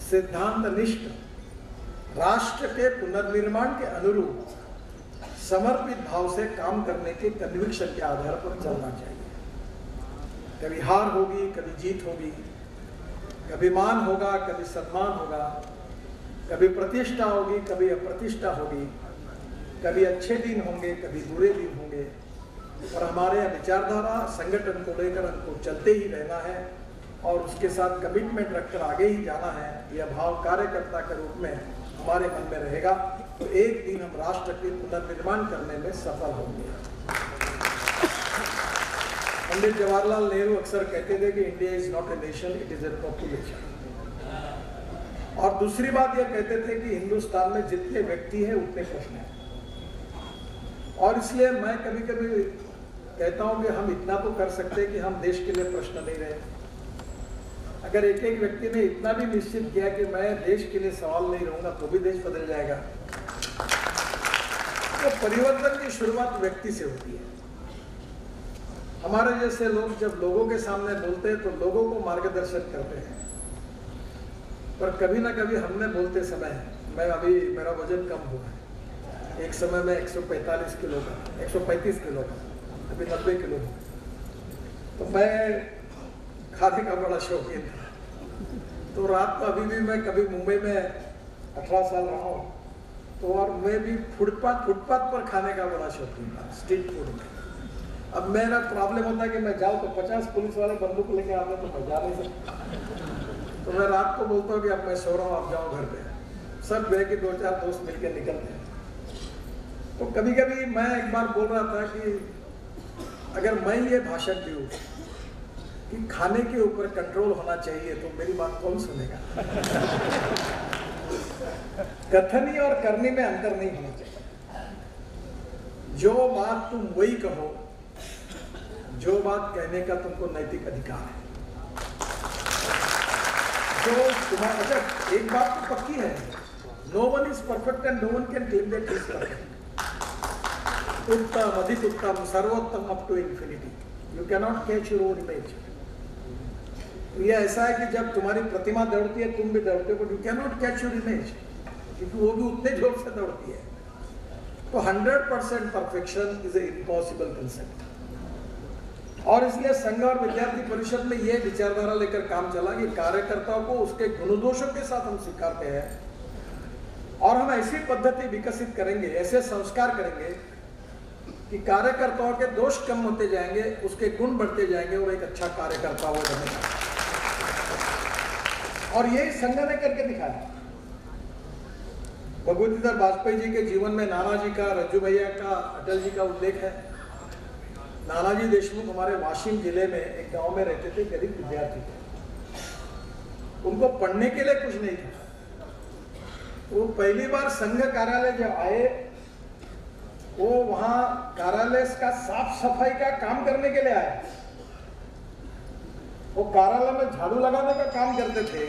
सिद्धांत निष्ठ राष्ट्र के पुनर्निर्माण के अनुरूप समर्पित भाव से काम करने के कन्विक्शन के आधार पर चलना चाहिए। कभी हार होगी, कभी जीत होगी, कभी मान होगा, कभी सम्मान होगा, कभी प्रतिष्ठा होगी, कभी अप्रतिष्ठा होगी। कभी अच्छे दिन होंगे, कभी बुरे दिन होंगे। और हमारे विचारधारा संगठन को लेकर हमको चलते ही रहना है और उसके साथ कमिटमेंट रखकर आगे ही जाना है। यह भाव कार्यकर्ता के रूप में हमारे मन में रहेगा। तो एक दिन हम राष्ट्र के पुनर्निर्माण करने में सफल होंगे। पंडित जवाहरलाल नेहरू अक्सर कहते थे कि India is not a nation it is a population और दूसरी बात यह कहते थे कि हिंदुस्तान में जितने व्यक्ति हैं, उतने प्रश्न हैं। और इसलिए मैं कभी कभी कहता हूँ कि हम इतना तो कर सकते हैं कि हम देश के लिए प्रश्न नहीं रहे। अगर एक एक व्यक्ति ने इतना भी निश्चित किया कि मैं देश के लिए सवाल नहीं रहूँगा तो भी देश बदल जाएगा। तो परिवर्तन की शुरुआत व्यक्ति से होती है। हमारे जैसे लोग जब लोगों के सामने बोलते हैं तो लोगों को मार्गदर्शन करते हैं। पर कभी ना कभी हमने बोलते समय, मैं अभी, मेरा वज़न कम हुआ है। एक समय में 145 किलो का 135 किलो का, अभी 90 किलो तो मैं खाने का बड़ा शौकीन था। तो रात को अभी भी मैं कभी मुंबई में अठारह साल रहा हूँ तो और मैं भी फुटपाथ फुटपाथ पर खाने का बड़ा शौकीन था स्ट्रीट फ़ूड में। अब मेरा प्रॉब्लम होता है कि मैं जाऊँ तो पचास पुलिस वाले बंदूक लेके आते तो मैं जा नहीं सकता। तो मैं रात को बोलता हूँ कि अब मैं सो रहा हूँ, आप जाओ घर पे। सब गए कि दो चार दोस्त मिलकर निकलते हैं। तो कभी कभी मैं एक बार बोल रहा था कि अगर मैं ये भाषण दूँ कि खाने के ऊपर कंट्रोल होना चाहिए तो मेरी बात कौन सुनेगा? कथनी और करनी में अंतर नहीं होना चाहिए। जो बात तुम वही कहो, जो बात कहने का तुमको नैतिक अधिकार है। जो तुम्हारा अच्छा एक बात तो पक्की है। No one is perfect and no one can claim that is perfect उत्तम उत्तम सर्वोत्तम up to infinity you cannot catch your own image ये ऐसा है कि जब तुम्हारी प्रतिमा दौड़ती है, तुम भी दौड़ते हो but you cannot catch your image क्योंकि वो भी उतने ज़ोर से दौड़ती है। तो 100 percent perfection is a impossible concept और इसलिए संघ और विद्यार्थी परिषद में ये विचारधारा लेकर काम चला कि कार्यकर्ताओं को उसके गुणदोषों के साथ हम स्वीकारते हैं। और हम ऐसी पद्धति विकसित करेंगे, ऐसे संस्कार करेंगे कि कार्यकर्ताओं के दोष कम होते जाएँगे, उसके गुण बढ़ते जाएँगे और एक अच्छा कार्यकर्ता वो बनेगा और यही संघ ने करके दिखाया। भगवतीधर वाजपेयी जी के जीवन में नाना जी का, रज्जू भैया का, अटल जी का उल्लेख है। नानाजी देशमुख हमारे वाशिम ज़िले में एक गाँव में रहते थे, गरीब विद्यार्थी थे। उनको पढ़ने के लिए कुछ नहीं था। वो पहली बार संघ कार्यालय जब आए वो वहाँ कार्यालय का साफ़ सफ़ाई का काम करने के लिए आए। वो कार्यालय में झाड़ू लगाने का काम करते थे।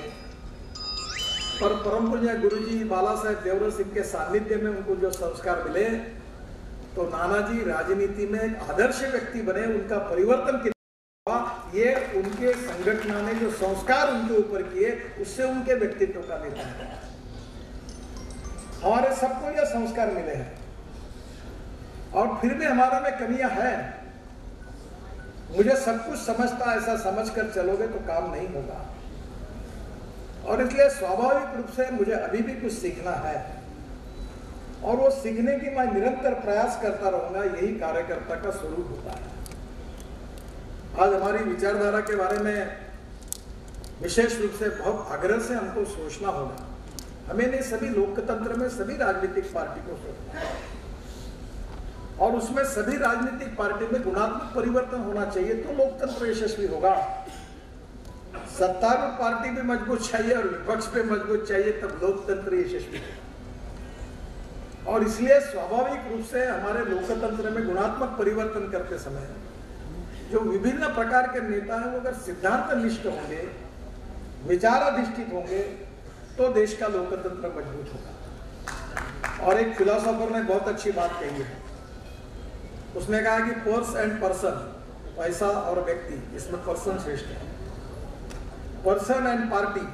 पर परम पूज्य गुरुजी बाला साहेब देवरा सिंह के सानिध्य में उनको जो संस्कार मिले तो नाना जी राजनीति में आदर्श व्यक्ति बने, उनका परिवर्तन किया ये उनके संगठन ने जो संस्कार उनके ऊपर किए, उससे उनके व्यक्तित्व का निर्माण। हमारे सबको यह संस्कार मिले हैं। और फिर भी हमारा में कमियाँ हैं। मुझे सब कुछ समझता, ऐसा समझकर चलोगे तो काम नहीं होगा। और इसलिए स्वाभाविक रूप से मुझे अभी भी कुछ सीखना है। और वो सीखने की मैं निरंतर प्रयास करता रहूँगा, यही कार्यकर्ता का स्वरूप होता है। आज हमारी विचारधारा के बारे में विशेष रूप से बहुत आग्रह से हमको सोचना होगा। हमें नहीं, सभी लोकतंत्र में सभी राजनीतिक पार्टी को सोचना है। और उसमें सभी राजनीतिक पार्टी में गुणात्मक परिवर्तन होना चाहिए तो लोकतंत्र यशस्वी होगा। सत्तारूढ़ पार्टी भी मज़बूत चाहिए और विपक्ष भी मज़बूत चाहिए, तब लोकतंत्र यशस्वी होगा। और इसलिए स्वाभाविक रूप से हमारे लोकतंत्र में गुणात्मक परिवर्तन करते समय जो विभिन्न प्रकार के नेता हैं, वो अगर सिद्धांत निष्ठ होंगे, विचाराधिष्ठित होंगे तो देश का लोकतंत्र मज़बूत होगा। और एक फिलोसोफर ने बहुत अच्छी बात कही है। उसने कहा कि पर्स एंड पर्सन पैसा और व्यक्ति, इसमें पर्सन श्रेष्ठ है। पर्सन एंड पार्टी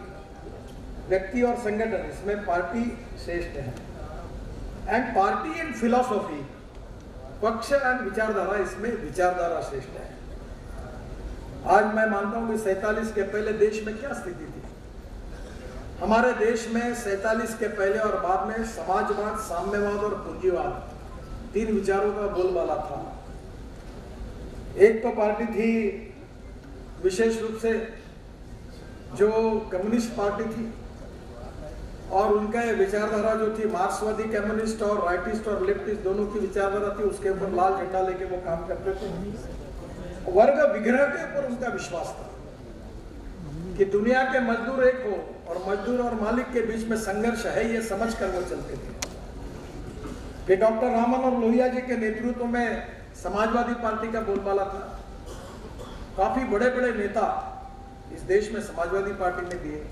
व्यक्ति और संगठन, इसमें पार्टी श्रेष्ठ है। एंड पार्टी एंड फिलोसॉफी पक्ष एंड विचारधारा, इसमें विचारधारा श्रेष्ठ है। आज मैं मानता हूँ कि सैतालीस के पहले देश में क्या स्थिति थी? हमारे देश में सैतालीस के पहले और बाद में समाजवाद, साम्यवाद और पूंजीवाद। तीन विचारों का बोलबाला था। एक तो पार्टी थी विशेष रूप से जो कम्युनिस्ट पार्टी थी और उनका ये विचारधारा जो थी, मार्क्सवादी, कम्युनिस्ट और राइटिस्ट और लेफ्टिस्ट दोनों की विचारधारा थी, उसके ऊपर लाल झंडा लेके वो काम करते थे। वर्ग विग्रह के ऊपर उनका विश्वास था कि दुनिया के मजदूर एक हो और मजदूर और मालिक के बीच में संघर्ष है, ये समझ कर वो चलते थे। कि डॉक्टर रामन और लोहिया जी के नेतृत्व में समाजवादी पार्टी का बोलबाला था। काफ़ी बड़े बड़े नेता इस देश में समाजवादी पार्टी ने दिए।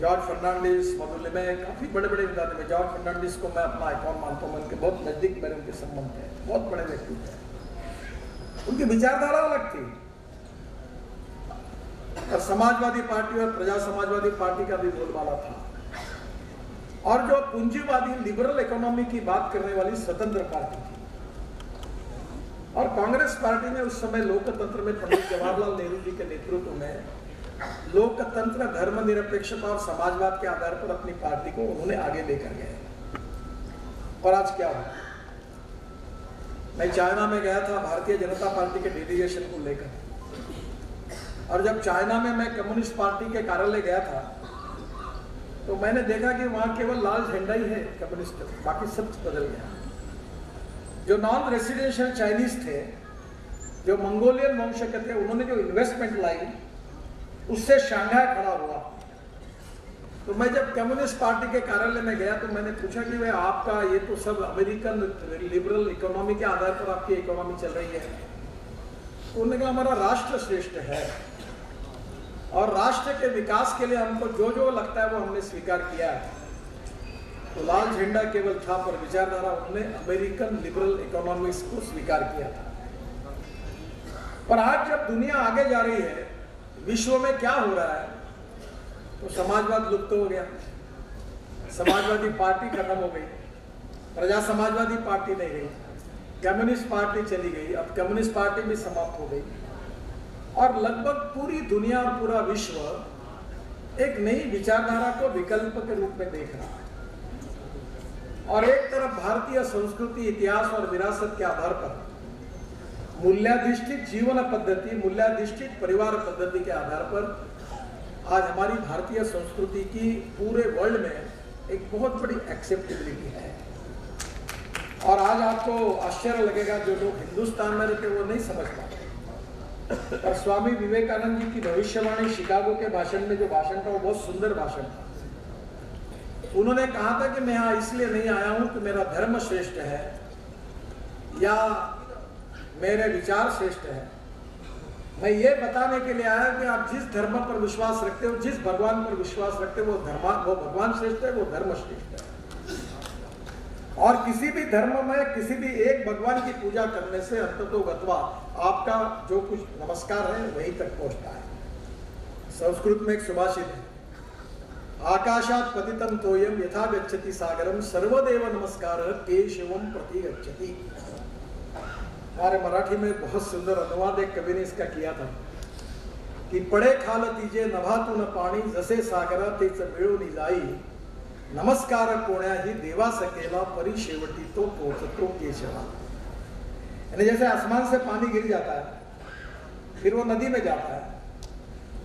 जॉर्ज फर्नांडिस मधुले में काफ़ी बड़े बड़े नेता थे। जॉर्ज फर्नांडिस को मैं अपना आइकॉन मानता हूँ, उनके बहुत नज़दीक मेरे उनके संबंध है। बहुत बड़े व्यक्ति थे। उनकी विचारधारा अलग थी। और समाजवादी पार्टी और प्रजा समाजवादी पार्टी का भी बोलबाला था। और जो पूंजीवादी लिबरल इकोनॉमी की बात करने वाली स्वतंत्र पार्टी थी। और कांग्रेस पार्टी ने उस समय लोकतंत्र में पंडित जवाहरलाल नेहरू जी के नेतृत्व में लोकतंत्र, धर्मनिरपेक्षता और समाजवाद के आधार पर अपनी पार्टी को उन्होंने आगे लेकर गए। और आज क्या हुआ? मैं चाइना में गया था, भारतीय जनता पार्टी के डेलीगेशन को लेकर। और जब चाइना में मैं कम्युनिस्ट पार्टी के कार्यालय गया था तो मैंने देखा कि वहाँ केवल लाल झंडा ही है कम्युनिस्ट बाकी सब बदल गया। जो नॉन रेसिडेंशियल चाइनीज़ थे, जो मंगोलियन वंश के थे, उन्होंने जो इन्वेस्टमेंट लाई उससे शंघाई खड़ा हुआ। तो मैं जब कम्युनिस्ट पार्टी के कार्यालय में गया तो मैंने पूछा कि भाई आपका ये तो सब अमेरिकन लिबरल इकोनॉमी के आधार पर आपकी इकोनॉमी चल रही है। तो उन्होंने कहा, हमारा राष्ट्र श्रेष्ठ है। और राष्ट्र के विकास के लिए हमको जो जो लगता है वो हमने स्वीकार किया है। तो लाल झंडा केवल था पर विचारधारा, हमने अमेरिकन लिबरल इकोनॉमिक्स को स्वीकार किया था। पर आज जब दुनिया आगे जा रही है, विश्व में क्या हो रहा है तो समाजवाद लुप्त हो गया। समाजवादी पार्टी खत्म हो गई। प्रजा समाजवादी पार्टी नहीं गई कम्युनिस्ट पार्टी चली गई। अब कम्युनिस्ट पार्टी भी समाप्त हो गई। और लगभग पूरी दुनिया और पूरा विश्व एक नई विचारधारा को विकल्प के रूप में देख रहा है। और एक तरफ़ भारतीय संस्कृति, इतिहास और विरासत के आधार पर मूल्याधिष्ठित जीवन पद्धति, मूल्याधिष्ठित परिवार पद्धति के आधार पर आज हमारी भारतीय संस्कृति की पूरे वर्ल्ड में एक बहुत बड़ी एक्सेप्टेबिलिटी है। और आज आपको आश्चर्य लगेगा, जो लोग हिंदुस्तान में रहते वो नहीं समझ पाते। और स्वामी विवेकानंद जी की भविष्यवाणी शिकागो के भाषण में जो भाषण था, वो बहुत सुंदर भाषण था। उन्होंने कहा था कि मैं यहाँ इसलिए नहीं आया हूँ कि मेरा धर्म श्रेष्ठ है या मेरे विचार श्रेष्ठ है। मैं ये बताने के लिए आया कि आप जिस धर्म पर विश्वास रखते हो, जिस भगवान पर विश्वास रखते हो, वो धर्म, वो भगवान श्रेष्ठ है, वो धर्म श्रेष्ठ है। और किसी भी धर्म में किसी भी एक भगवान की पूजा करने से अंततो गत्वा आपका जो कुछ नमस्कार है, वहीं तक पहुँचता है। संस्कृत में एक सुभाषित है। आकाशात पतितम तोयम यथा गच्छति सागरम सर्वदेव नमस्कार केशवम प्रति गच्छति। हमारे मराठी में बहुत सुंदर अनुवाद एक कवि ने इसका किया था कि, पडे खाल तिजे न पाणी, जसे सागरा तेच मिळून जाई नमस्कार कोण्याही देवा सकेला, परी शेवटी तो पोचतो केशवा. यानी जैसे आसमान से पानी गिर जाता है, फिर वो नदी में जाता है,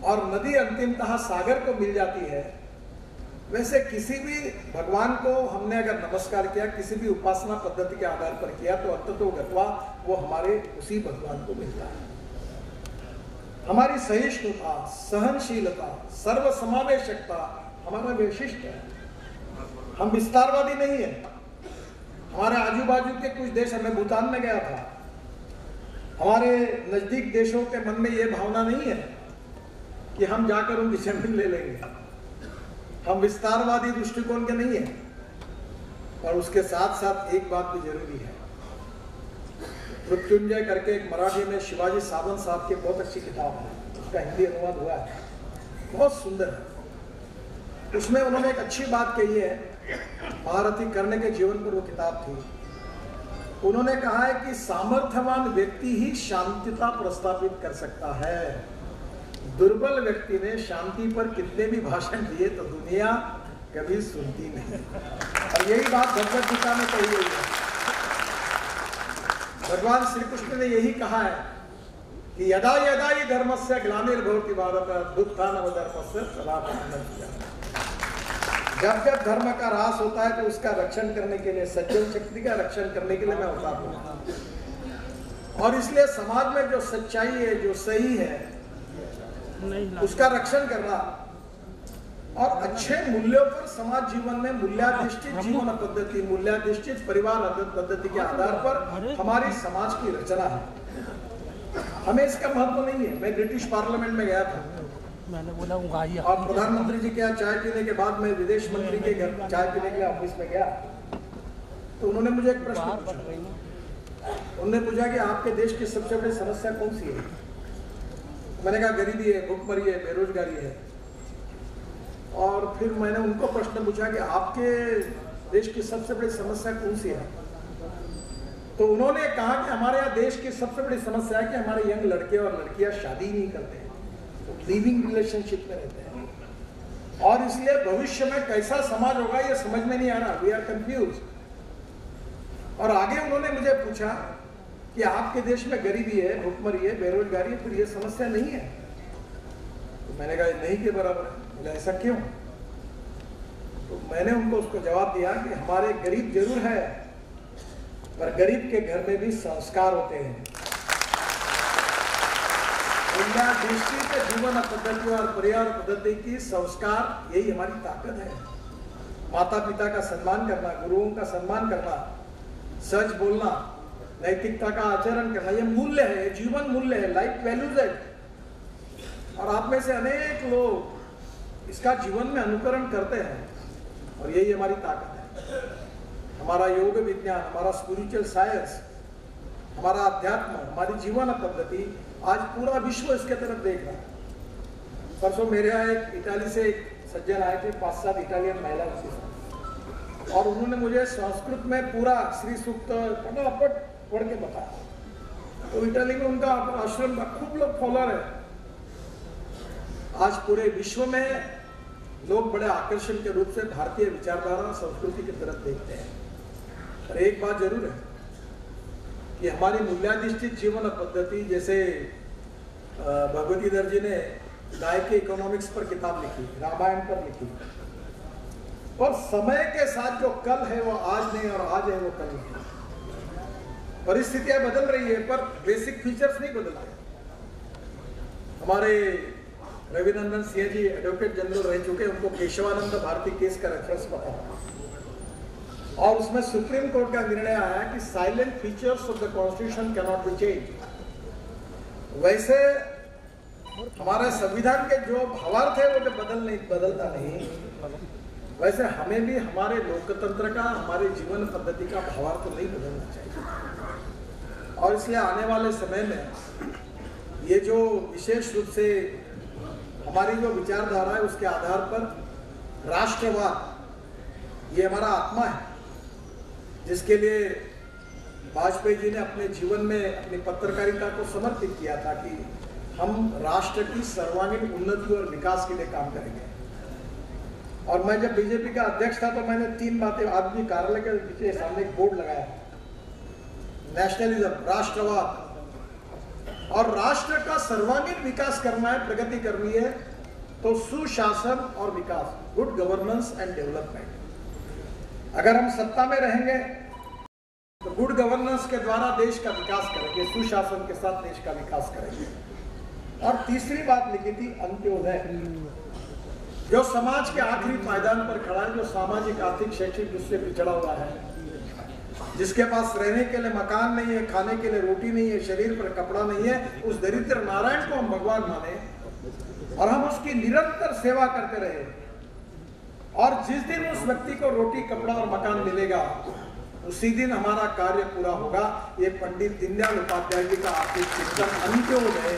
और नदी अंतिमतः सागर को मिल जाती है, वैसे किसी भी भगवान को हमने अगर नमस्कार किया, किसी भी उपासना पद्धति के आधार पर किया तो अंततो गत्वा वो हमारे उसी भगवान को मिलता है। हमारी सहिष्णुता, सहनशीलता सर्व समावेशकता हमारा वैशिष्ट है। हम विस्तारवादी नहीं है। हमारे आजू बाजू के कुछ देश हमें भूटान में गया था। हमारे नज़दीक देशों के मन में ये भावना नहीं है कि हम जाकर उनकी ज़मीन ले लेंगे। हम विस्तारवादी दृष्टिकोण के नहीं है। पर उसके साथ साथ एक बात भी ज़रूरी है। मृत्युंजय करके एक मराठी में शिवाजी सावंत साहब की बहुत अच्छी किताब है। उसका हिंदी अनुवाद हुआ है। बहुत सुंदर है। उसमें उन्होंने एक अच्छी बात कही है भारती करने के जीवन पर वो किताब थी। उन्होंने कहा है कि सामर्थ्यवान व्यक्ति ही शांतिता प्रस्तापित कर सकता है। दुर्बल व्यक्ति ने शांति पर कितने भी भाषण दिए तो दुनिया कभी सुनती नहीं। और यही बात भगवत गीता में कही गई है। भगवान श्री कृष्ण ने यही कहा है कि यदा यदा ही धर्म से ग्लानिर्भवती भारत दुत्थान धर्म से सदा जब जब धर्म का रास होता है तो उसका रक्षण करने के लिए सज्जन शक्ति का रक्षण करने के लिए मैं होता हूँ। और इसलिए समाज में जो सच्चाई है जो सही है उसका रक्षण करना और अच्छे मूल्यों पर समाज जीवन में मूल्याधिष्ठित जीवन पद्धति मूल्याधिष्ठित परिवार पद्धति के आधार पर हमारी समाज की रचना है। हमें इसका महत्व नहीं है। मैं ब्रिटिश पार्लियामेंट में गया था। मैंने बोला उगाही और प्रधानमंत्री जी के यहाँ चाय पीने के बाद मैं विदेश मंत्री के घर चाय पीने के लिए ऑफ़िस में गया तो उन्होंने मुझे एक प्रश्न पूछा। उन्होंने पूछा कि आपके देश की सबसे बड़ी समस्या कौन सी है? मैंने कहा गरीबी है भुखमरी है बेरोजगारी है। और फिर मैंने उनको प्रश्न पूछा कि आपके देश की सबसे बड़ी समस्या कौन सी है? तो उन्होंने कहा कि हमारे यहाँ देश की सबसे बड़ी समस्या है कि हमारे यंग लड़के और लड़कियाँ शादी नहीं करते। लिविंग रिलेशनशिप में रहते हैं। और इसलिए भविष्य में कैसा समाज होगा, ये समझ में नहीं आ रहा। वी आर कंफ्यूज और आगे उन्होंने मुझे पूछा कि आपके देश में गरीबी है, भुखमरी है, बेरोजगारी है, फिर ये समस्या नहीं है? तो मैंने कहा, नहीं के बराबर है। बोले, ऐसा क्यों? तो मैंने उनको उसको जवाब दिया कि हमारे गरीब ज़रूर है, पर गरीब के घर में भी संस्कार होते हैं। इंडिया दृष्टि के जीवन पद्धति और परिवार पद्धति की संस्कार, यही हमारी ताकत है। माता पिता का सम्मान करना, गुरुओं का सम्मान करना, सच बोलना, नैतिकता का आचरण करना, ये मूल्य है जीवन मूल्य है लाइफ वैल्यूज़ है। और आप में से अनेक लोग इसका जीवन में अनुकरण करते हैं, और यही हमारी ताकत है। हमारा योग विज्ञान, हमारा स्पिरिचुअल साइंस हमारा अध्यात्म, हमारी जीवन पद्धति आज पूरा विश्व इसके तरफ़ देख रहा है। परसों मेरे यहाँ एक इटाली से एक सज्जन आए थे, पाँच सात इटालियन महिला। और उन्होंने मुझे संस्कृत में पूरा श्री सूक्त फटाफट पढ़ के बताया। तो इटाली में उनका आश्रम का खूब लोग फॉलोअर है। आज पूरे विश्व में लोग बड़े आकर्षण के रूप से भारतीय विचारधारा संस्कृति की तरफ़ देखते हैं। पर एक बात ज़रूर है कि हमारी मूल्याधिष्ठित जीवन पद्धति, जैसे भगवती दर जी ने गाय के इकोनॉमिक्स पर किताब लिखी, रामायण पर लिखी। और समय के साथ जो कल है, वो आज नहीं और आज है, वो कल नहीं। परिस्थितियाँ बदल रही है, पर बेसिक फीचर्स नहीं बदल रहे। हमारे रविनंदन सिंह जी एडवोकेट जनरल रह चुके उनको केशवानंद भारती केस का रेफरेंस पता और उसमें सुप्रीम कोर्ट का निर्णय आया कि silent features of the constitution cannot be change वैसे, हमारे संविधान के जो भावार्थ है, वो जो बदल नहीं, बदलता नहीं। वैसे हमें भी हमारे लोकतंत्र का, हमारे जीवन पद्धति का भावार्थ नहीं बदलना चाहिए। और इसलिए आने वाले समय में, ये जो विशेष रूप से हमारी जो विचारधारा है, उसके आधार पर राष्ट्रवाद, ये हमारा आत्मा है। जिसके लिए वाजपेयी जी ने अपने जीवन में अपनी पत्रकारिता को समर्पित किया था कि हम राष्ट्र की सर्वांगीण उन्नति और विकास के लिए काम करेंगे। और मैं जब बीजेपी का अध्यक्ष था तो मैंने तीन बातें आदमी कार्यालय के पीछे सामने एक बोर्ड लगाया। नेशनलिज्म, राष्ट्रवाद। और राष्ट्र का सर्वांगीण विकास करना है, प्रगति करनी है तो सुशासन और विकास गुड गवर्नेंस एंड डेवलपमेंट अगर हम सत्ता में रहेंगे तो गुड गवर्नेंस के द्वारा देश का विकास करेंगे, सुशासन के साथ देश का विकास करेंगे। और तीसरी बात लिखी थी, अंत्योदय। जो समाज के आखिरी पायदान पर खड़ा है, जो सामाजिक, आर्थिक, शैक्षिक दूसरे पिछड़ा हुआ है, जिसके पास रहने के लिए मकान नहीं है, खाने के लिए रोटी नहीं है, शरीर पर कपड़ा नहीं है, उस दरिद्र नारायण को हम भगवान माने, और हम उसकी निरंतर सेवा करते रहे। और जिस दिन उस व्यक्ति को रोटी, कपड़ा और मकान मिलेगा, उसी दिन हमारा कार्य पूरा होगा। ये पंडित दीनदयाल उपाध्याय जी का आर्थिक चिंतन अंत्योदय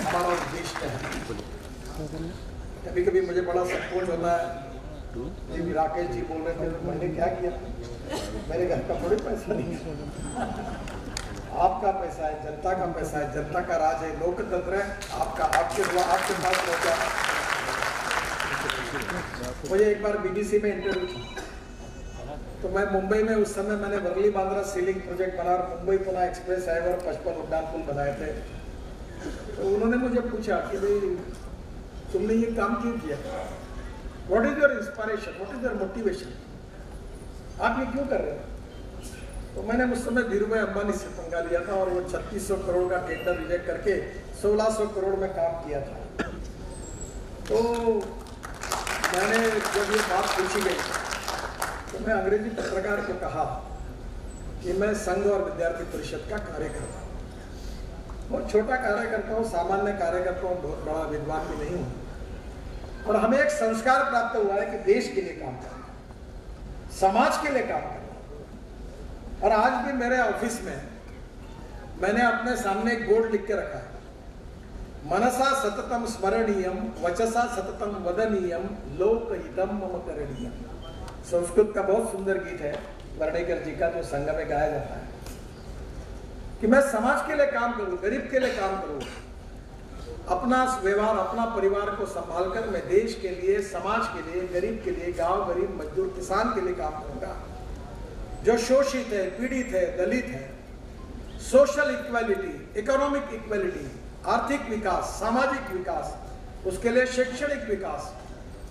हमारा उद्देश्य है। कभी कभी मुझे बड़ा संकोच होता है। जी राकेश जी बोल रहे थे तो मैंने क्या किया? मेरे घर का थोड़ी पैसा नहीं आपका पैसा है, जनता का पैसा है, जनता का राज है, लोकतंत्र है, आपका, आपके आपके पास पहुँचा। मुझे एक बार बीबीसी में इंटरव्यू तो मैं मुंबई में उस समय मैंने वर्ली बांद्रा सीलिंग प्रोजेक्ट बना और मुंबई पुणे एक्सप्रेस हाईवे और पचपन उड्डान पुल बनाए थे। तो उन्होंने मुझे पूछा कि भाई, तुमने ये काम क्यों किया? What is your inspiration what is your motivation आप ये क्यों कर रहे हो? तो मैंने उस समय धीरू भाई अंबानी से पंगा लिया था और वो छत्तीस करोड़ का टेंडर रिजेक्ट करके सोलह करोड़ में काम किया था। तो मैंने जब ये बात पूछी गई तो मैं अंग्रेज़ी पत्रकार को कहा कि मैं संघ और विद्यार्थी परिषद का कार्यकर्ता हूँ। बहुत छोटा कार्यकर्ता हूँ, सामान्य कार्यकर्ता हूँ, बहुत बड़ा विद्वान भी नहीं हूँ। और हमें एक संस्कार प्राप्त हुआ है कि देश के लिए काम करना, समाज के लिए काम करना। और आज भी मेरे ऑफ़िस में मैंने अपने सामने एक बोर्ड लिख के रखा है। मनसा सततम स्मरणीयम वचसा सततम वदनीयम लोकहितम मम करणीयम संस्कृत का बहुत सुंदर गीत है, वर्णेकर जी का, जो संघ में गाया जाता है। कि मैं समाज के लिए काम करूँ, गरीब के लिए काम करूँ, अपना व्यवहार, अपना परिवार को संभालकर मैं देश के लिए, समाज के लिए, गरीब के लिए, गाँव गरीब, मजदूर, किसान के लिए काम करूँगा। जो शोषित है, पीड़ित है, दलित है सोशल इक्वालिटी इकोनॉमिक इक्वालिटी आर्थिक विकास, सामाजिक विकास, उसके लिए शैक्षणिक विकास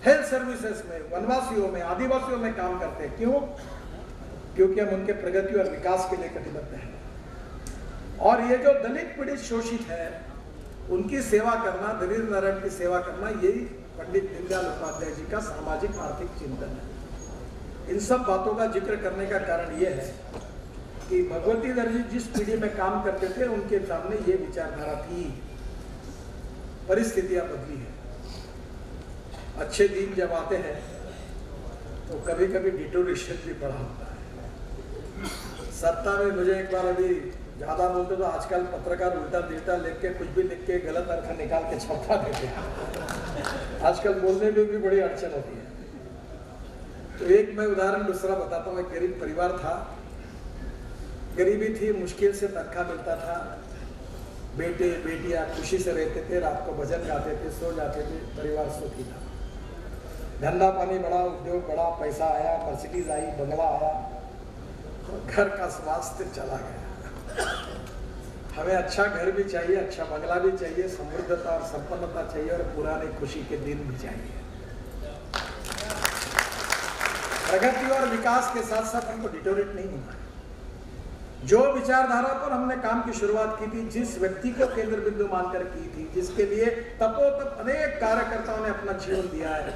हेल्थ सर्विसेज़ में, वनवासियों में, आदिवासियों में काम करते हैं। क्यों? क्योंकि हम उनके प्रगति और विकास के लिए कटिबद्ध हैं। और ये जो दलित पीड़ित शोषित है, उनकी सेवा करना, दलित नारायण की सेवा करना यही पंडित दीनदयाल उपाध्याय जी का सामाजिक आर्थिक चिंतन है। इन सब बातों का ज़िक्र करने का कारण ये है कि भगवती दर्जी जिस पीढ़ी में काम करते थे, उनके सामने ये विचारधारा थी। परिस्थितियाँ बदली है। अच्छे दिन जब आते हैं तो कभी कभी डिटोरेशन भी बड़ा होता है। सत्ता में मुझे एक बार अभी ज़्यादा बोलते तो आजकल पत्रकार उल्टा दिल्टा लिख के कुछ भी लिख के गलत अर्थ निकाल के छपा देते हैं। आजकल बोलने में भी बड़ी अड़चन होती है। तो एक मैं उदाहरण दूसरा बताता हूँ। एक गरीब परिवार था गरीबी थी, मुश्किल से तनख्वाह मिलता था। बेटे, बेटियाँ खुशी से रहते थे, रात को भजन गाते थे, सो जाते थे, परिवार सुखी था। धंधा पानी, बड़ा उद्योग बढ़ा पैसा आया, मर्सिडीज आई, बंगला आया, घर का स्वास्थ्य चला गया। हमें अच्छा घर भी चाहिए अच्छा बंगला भी चाहिए, समृद्धता और संपन्नता चाहिए और पुराने खुशी के दिन भी चाहिए। प्रगति और विकास के साथ साथ हमको डिटोरेट नहीं होना जो विचारधारा पर हमने काम की शुरुआत की थी, जिस व्यक्ति को केंद्र बिंदु मानकर की थी, जिसके लिए तपो तप अनेक कार्यकर्ताओं ने अपना जीवन दिया है,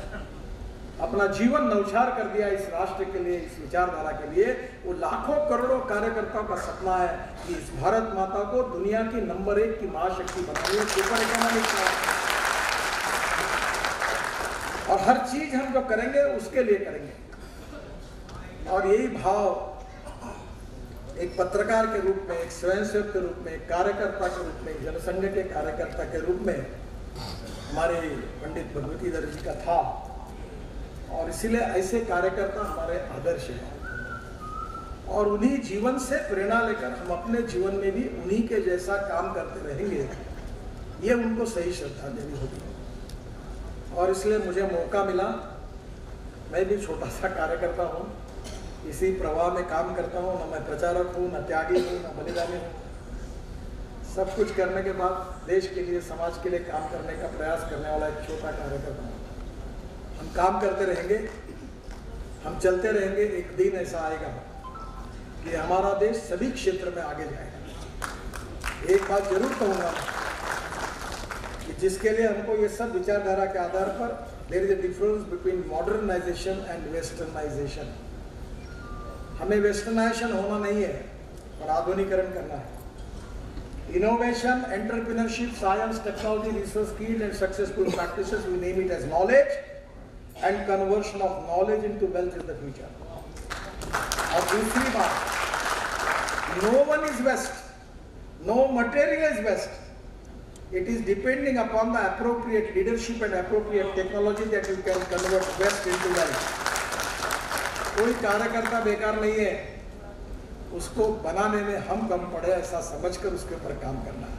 अपना जीवन नौछार कर दिया इस राष्ट्र के लिए, इस विचारधारा के लिए, वो लाखों करोड़ों कार्यकर्ताओं का सपना है कि इस भारत माता को दुनिया की नंबर एक की महाशक्ति बनाइए सुपर इकोनॉमिक और हर चीज़ हम जो करेंगे, उसके लिए करेंगे। और यही भाव एक पत्रकार के रूप में, एक स्वयंसेवक के रूप में, एक कार्यकर्ता के रूप में जनसंघ के कार्यकर्ता के रूप में हमारे पंडित भगवती दर जी का था। और इसीलिए ऐसे कार्यकर्ता हमारे आदर्श हैं। और उन्हीं जीवन से प्रेरणा लेकर हम अपने जीवन में भी उन्हीं के जैसा काम करते रहेंगे, ये उनको सही श्रद्धांजलि होगी। और इसलिए मुझे मौका मिला। मैं भी छोटा सा कार्यकर्ता हूँ। इसी प्रवाह में काम करता हूँ, न मैं प्रचारक हूँ, न त्यागी हूँ, न बलिदानी हूँ। सब कुछ करने के बाद देश के लिए, समाज के लिए काम करने का प्रयास करने वाला एक छोटा कार्यकर्ता हूँ। हम काम करते रहेंगे, हम चलते रहेंगे, एक दिन ऐसा आएगा कि हमारा देश सभी क्षेत्र में आगे जाएगा। एक बात ज़रूर कहूँगा कि जिसके लिए हमको ये सब विचारधारा के आधार पर there is a difference between modernisation and westernisation हमें वेस्टर्नाइजेशन होना नहीं है, पर आधुनिकरण करना है। Innovation entrepreneurship science technology resource skill and successful practices we name it as knowledge and conversion of knowledge into wealth in the future और दूसरी बात no one is best no material is best it is depending upon the appropriate leadership and appropriate technology that you can convert best into wealth कोई कार्यकर्ता बेकार नहीं है। उसको बनाने में हम कम पड़े, ऐसा समझकर उसके ऊपर काम करना। है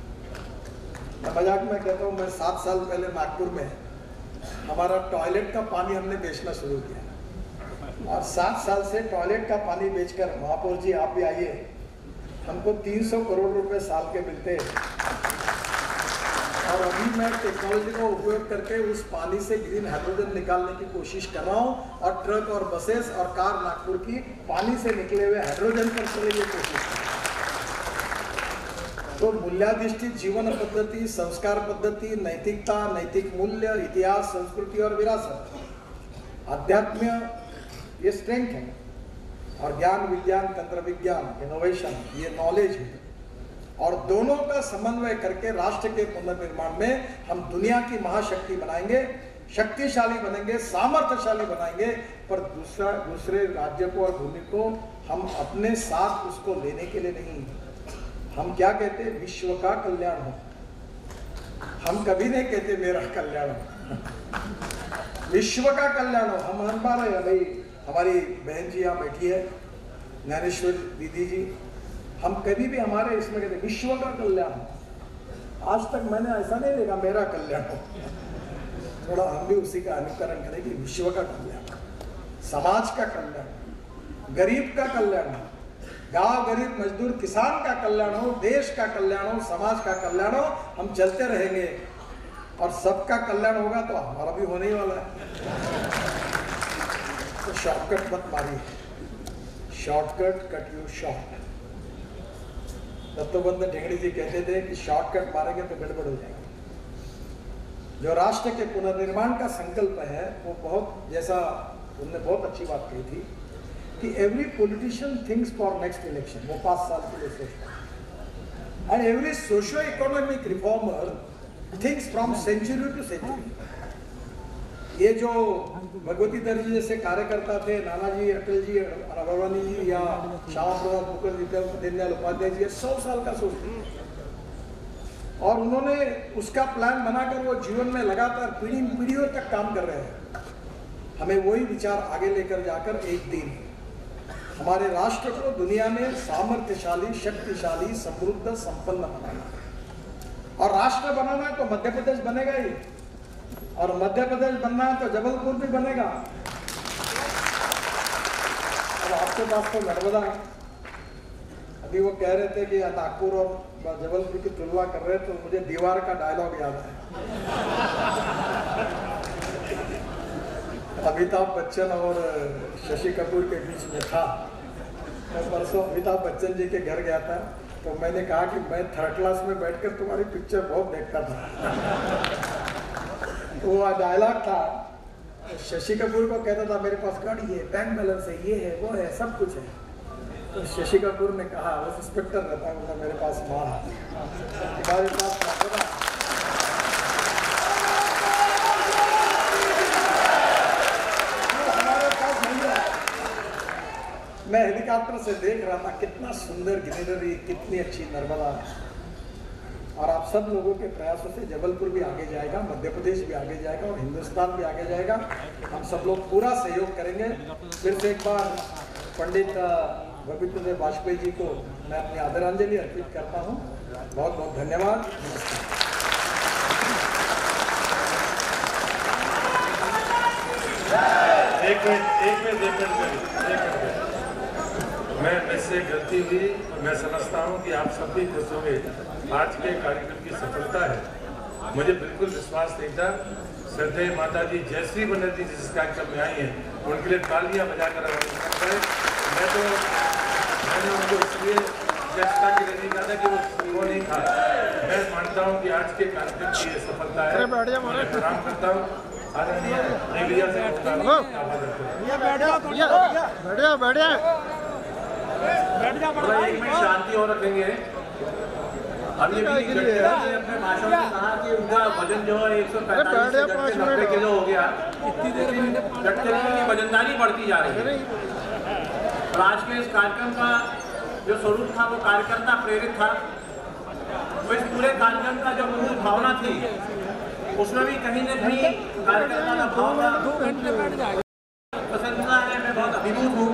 मैं मज़ाक में कहता हूँ, मैं सात साल पहले नागपुर में हमारा टॉयलेट का पानी हमने बेचना शुरू किया। और सात साल से टॉयलेट का पानी बेचकर, महापौर जी, आप भी आइए। हमको 300 करोड़ रुपए साल के मिलते हैं। और अभी मैं टेक्नोलॉजी का उपयोग करके उस पानी से ग्रीन हाइड्रोजन निकालने की कोशिश कर रहा हूँ और ट्रक और बसेस और कार नागपुर की पानी से निकले हुए हाइड्रोजन पर चले ये कोशिश कर तो मूल्याधिष्ठित जीवन पद्धति, संस्कार पद्धति, नैतिकता, नैतिक मूल्य, इतिहास, संस्कृति और विरासत अध्यात्म ये स्ट्रेंथ है। और ज्ञान, विज्ञान, तंत्र विज्ञान इनोवेशन ये नॉलेज है। और दोनों का समन्वय करके राष्ट्र के पुनर्निर्माण में हम दुनिया की महाशक्ति बनाएँगे, शक्तिशाली बनेंगे, सामर्थ्यशाली बनाएँगे, पर दूसरा, दूसरे राज्य को और भूमि को हम अपने साथ उसको लेने के लिए नहीं। हम क्या कहते विश्व का कल्याण हो। हम कभी नहीं कहते मेरा कल्याण हो। विश्व का कल्याण हो। हम हर बार भाई, हमारी बहन जी यहाँ बैठी है, ज्ञानेश्वर दीदी जी। हम कभी भी हमारे इसमें कहते विश्व का कल्याण। आज तक मैंने ऐसा नहीं देखा, मेरा कल्याण हो। थोड़ा हम भी उसी का अनुकरण करें कि विश्व का कल्याण, समाज का कल्याण, गरीब का कल्याण हो, गाँव गरीब मजदूर किसान का कल्याण हो, देश का कल्याण हो, समाज का कल्याण हो, हम चलते रहेंगे। और सबका कल्याण होगा तो हमारा भी होने ही वाला है। तो शॉर्टकट मत मारिए। Shortcut cut you short Dattopant Thengadi ji कहते थे कि शॉर्टकट मारेंगे तो गड़बड़ हो जाएगी। जो राष्ट्र के पुनर्निर्माण का संकल्प है, वो बहुत, जैसा उनने बहुत अच्छी बात कही थी, कि every politician thinks for next election वो पाँच साल के लिए सोचता and every socio economic reformer thinks from century to century ये जो भगवती दर जी जैसे कार्यकर्ता थे, नानाजी अटल जी अडवाणी जी या श्यामा प्रसाद मुखर्जी दीनदयाल उपाध्याय जी सौ साल का सोचते थे। और उन्होंने उसका प्लान बनाकर वो जीवन में लगातार पीढ़ी पीढ़ियों तक काम कर रहे हैं। हमें वही विचार आगे लेकर जाकर एक दिन हमारे राष्ट्र को दुनिया में सामर्थ्यशाली, शक्तिशाली, समृद्ध, संपन्न बनाना। और राष्ट्र बनाना है तो मध्य प्रदेश बनेगा ही। और मध्य प्रदेश बनना है तो जबलपुर भी बनेगा। अब आपके पास तो नर्मदा है। अभी वो कह रहे थे कि नागपुर और जबलपुर की तुलना कर रहे तो मुझे दीवार का डायलॉग याद है। अमिताभ बच्चन और शशि कपूर के बीच में था। मैं परसों अमिताभ बच्चन जी के घर गया था तो मैंने कहा कि मैं थर्ड क्लास में बैठकर तुम्हारी पिक्चर बहुत देखता था। तो वो डायलॉग था। शशि कपूर को कहता था, मेरे पास गाड़ी है बैंक बैलेंस है, ये है, वो है, सब कुछ है। तो शशि कपूर ने कहा वो इंस्पेक्टर रहता है मेरे पास पास मैं हेलीकॉप्टर से देख रहा था, कितना सुंदर ग्रीनरी कितनी अच्छी नर्मदा। और आप सब लोगों के प्रयासों से जबलपुर भी आगे जाएगा मध्य प्रदेश भी आगे जाएगा और हिंदुस्तान भी आगे जाएगा। हम सब लोग पूरा सहयोग करेंगे। फिर से एक बार पंडित रविंद्र देव वाजपेयी जी को मैं अपनी आदरांजलि अर्पित करता हूँ। बहुत बहुत धन्यवाद एक एक मिनट, एक मैं गलती हुई, मैं समझता हूँ कि आप सब भी खुश होंगे। आज के कार्यक्रम की सफलता है। मुझे बिल्कुल विश्वास नहीं था। श्रद्धेय माता जी जयश्री बनर्जी जिस कार्यक्रम में आई हैं उनके लिए तालियाँ बजाकर आवाज़ है मैं तो मैंने उनको इसलिए चेष्टा की नहीं कहा था कि वो वो नहीं था। मैं मानता हूँ कि आज के कार्यक्रम की सफलता है। प्रणाम करता हूँ। हूँ। थोड़ा एक मिनट शांति और रखेंगे। अभी भी गडकरी अपने भाषण में कहा कि उनका वज़न जो है एक सौ पैंतालीस नब्बे किलो हो गया। लेकिन गडकरी की वजनदारी बढ़ती जा रही है। और आज के इस कार्यक्रम का जो स्वरूप था वो कार्यकर्ता प्रेरित था। वो इस पूरे कार्यक्रम का जो मूल भावना थी उसमें भी कहीं न कहीं कार्यकर्ता का भावना पसंदीदा है मैं बहुत अभिभूत हूँ।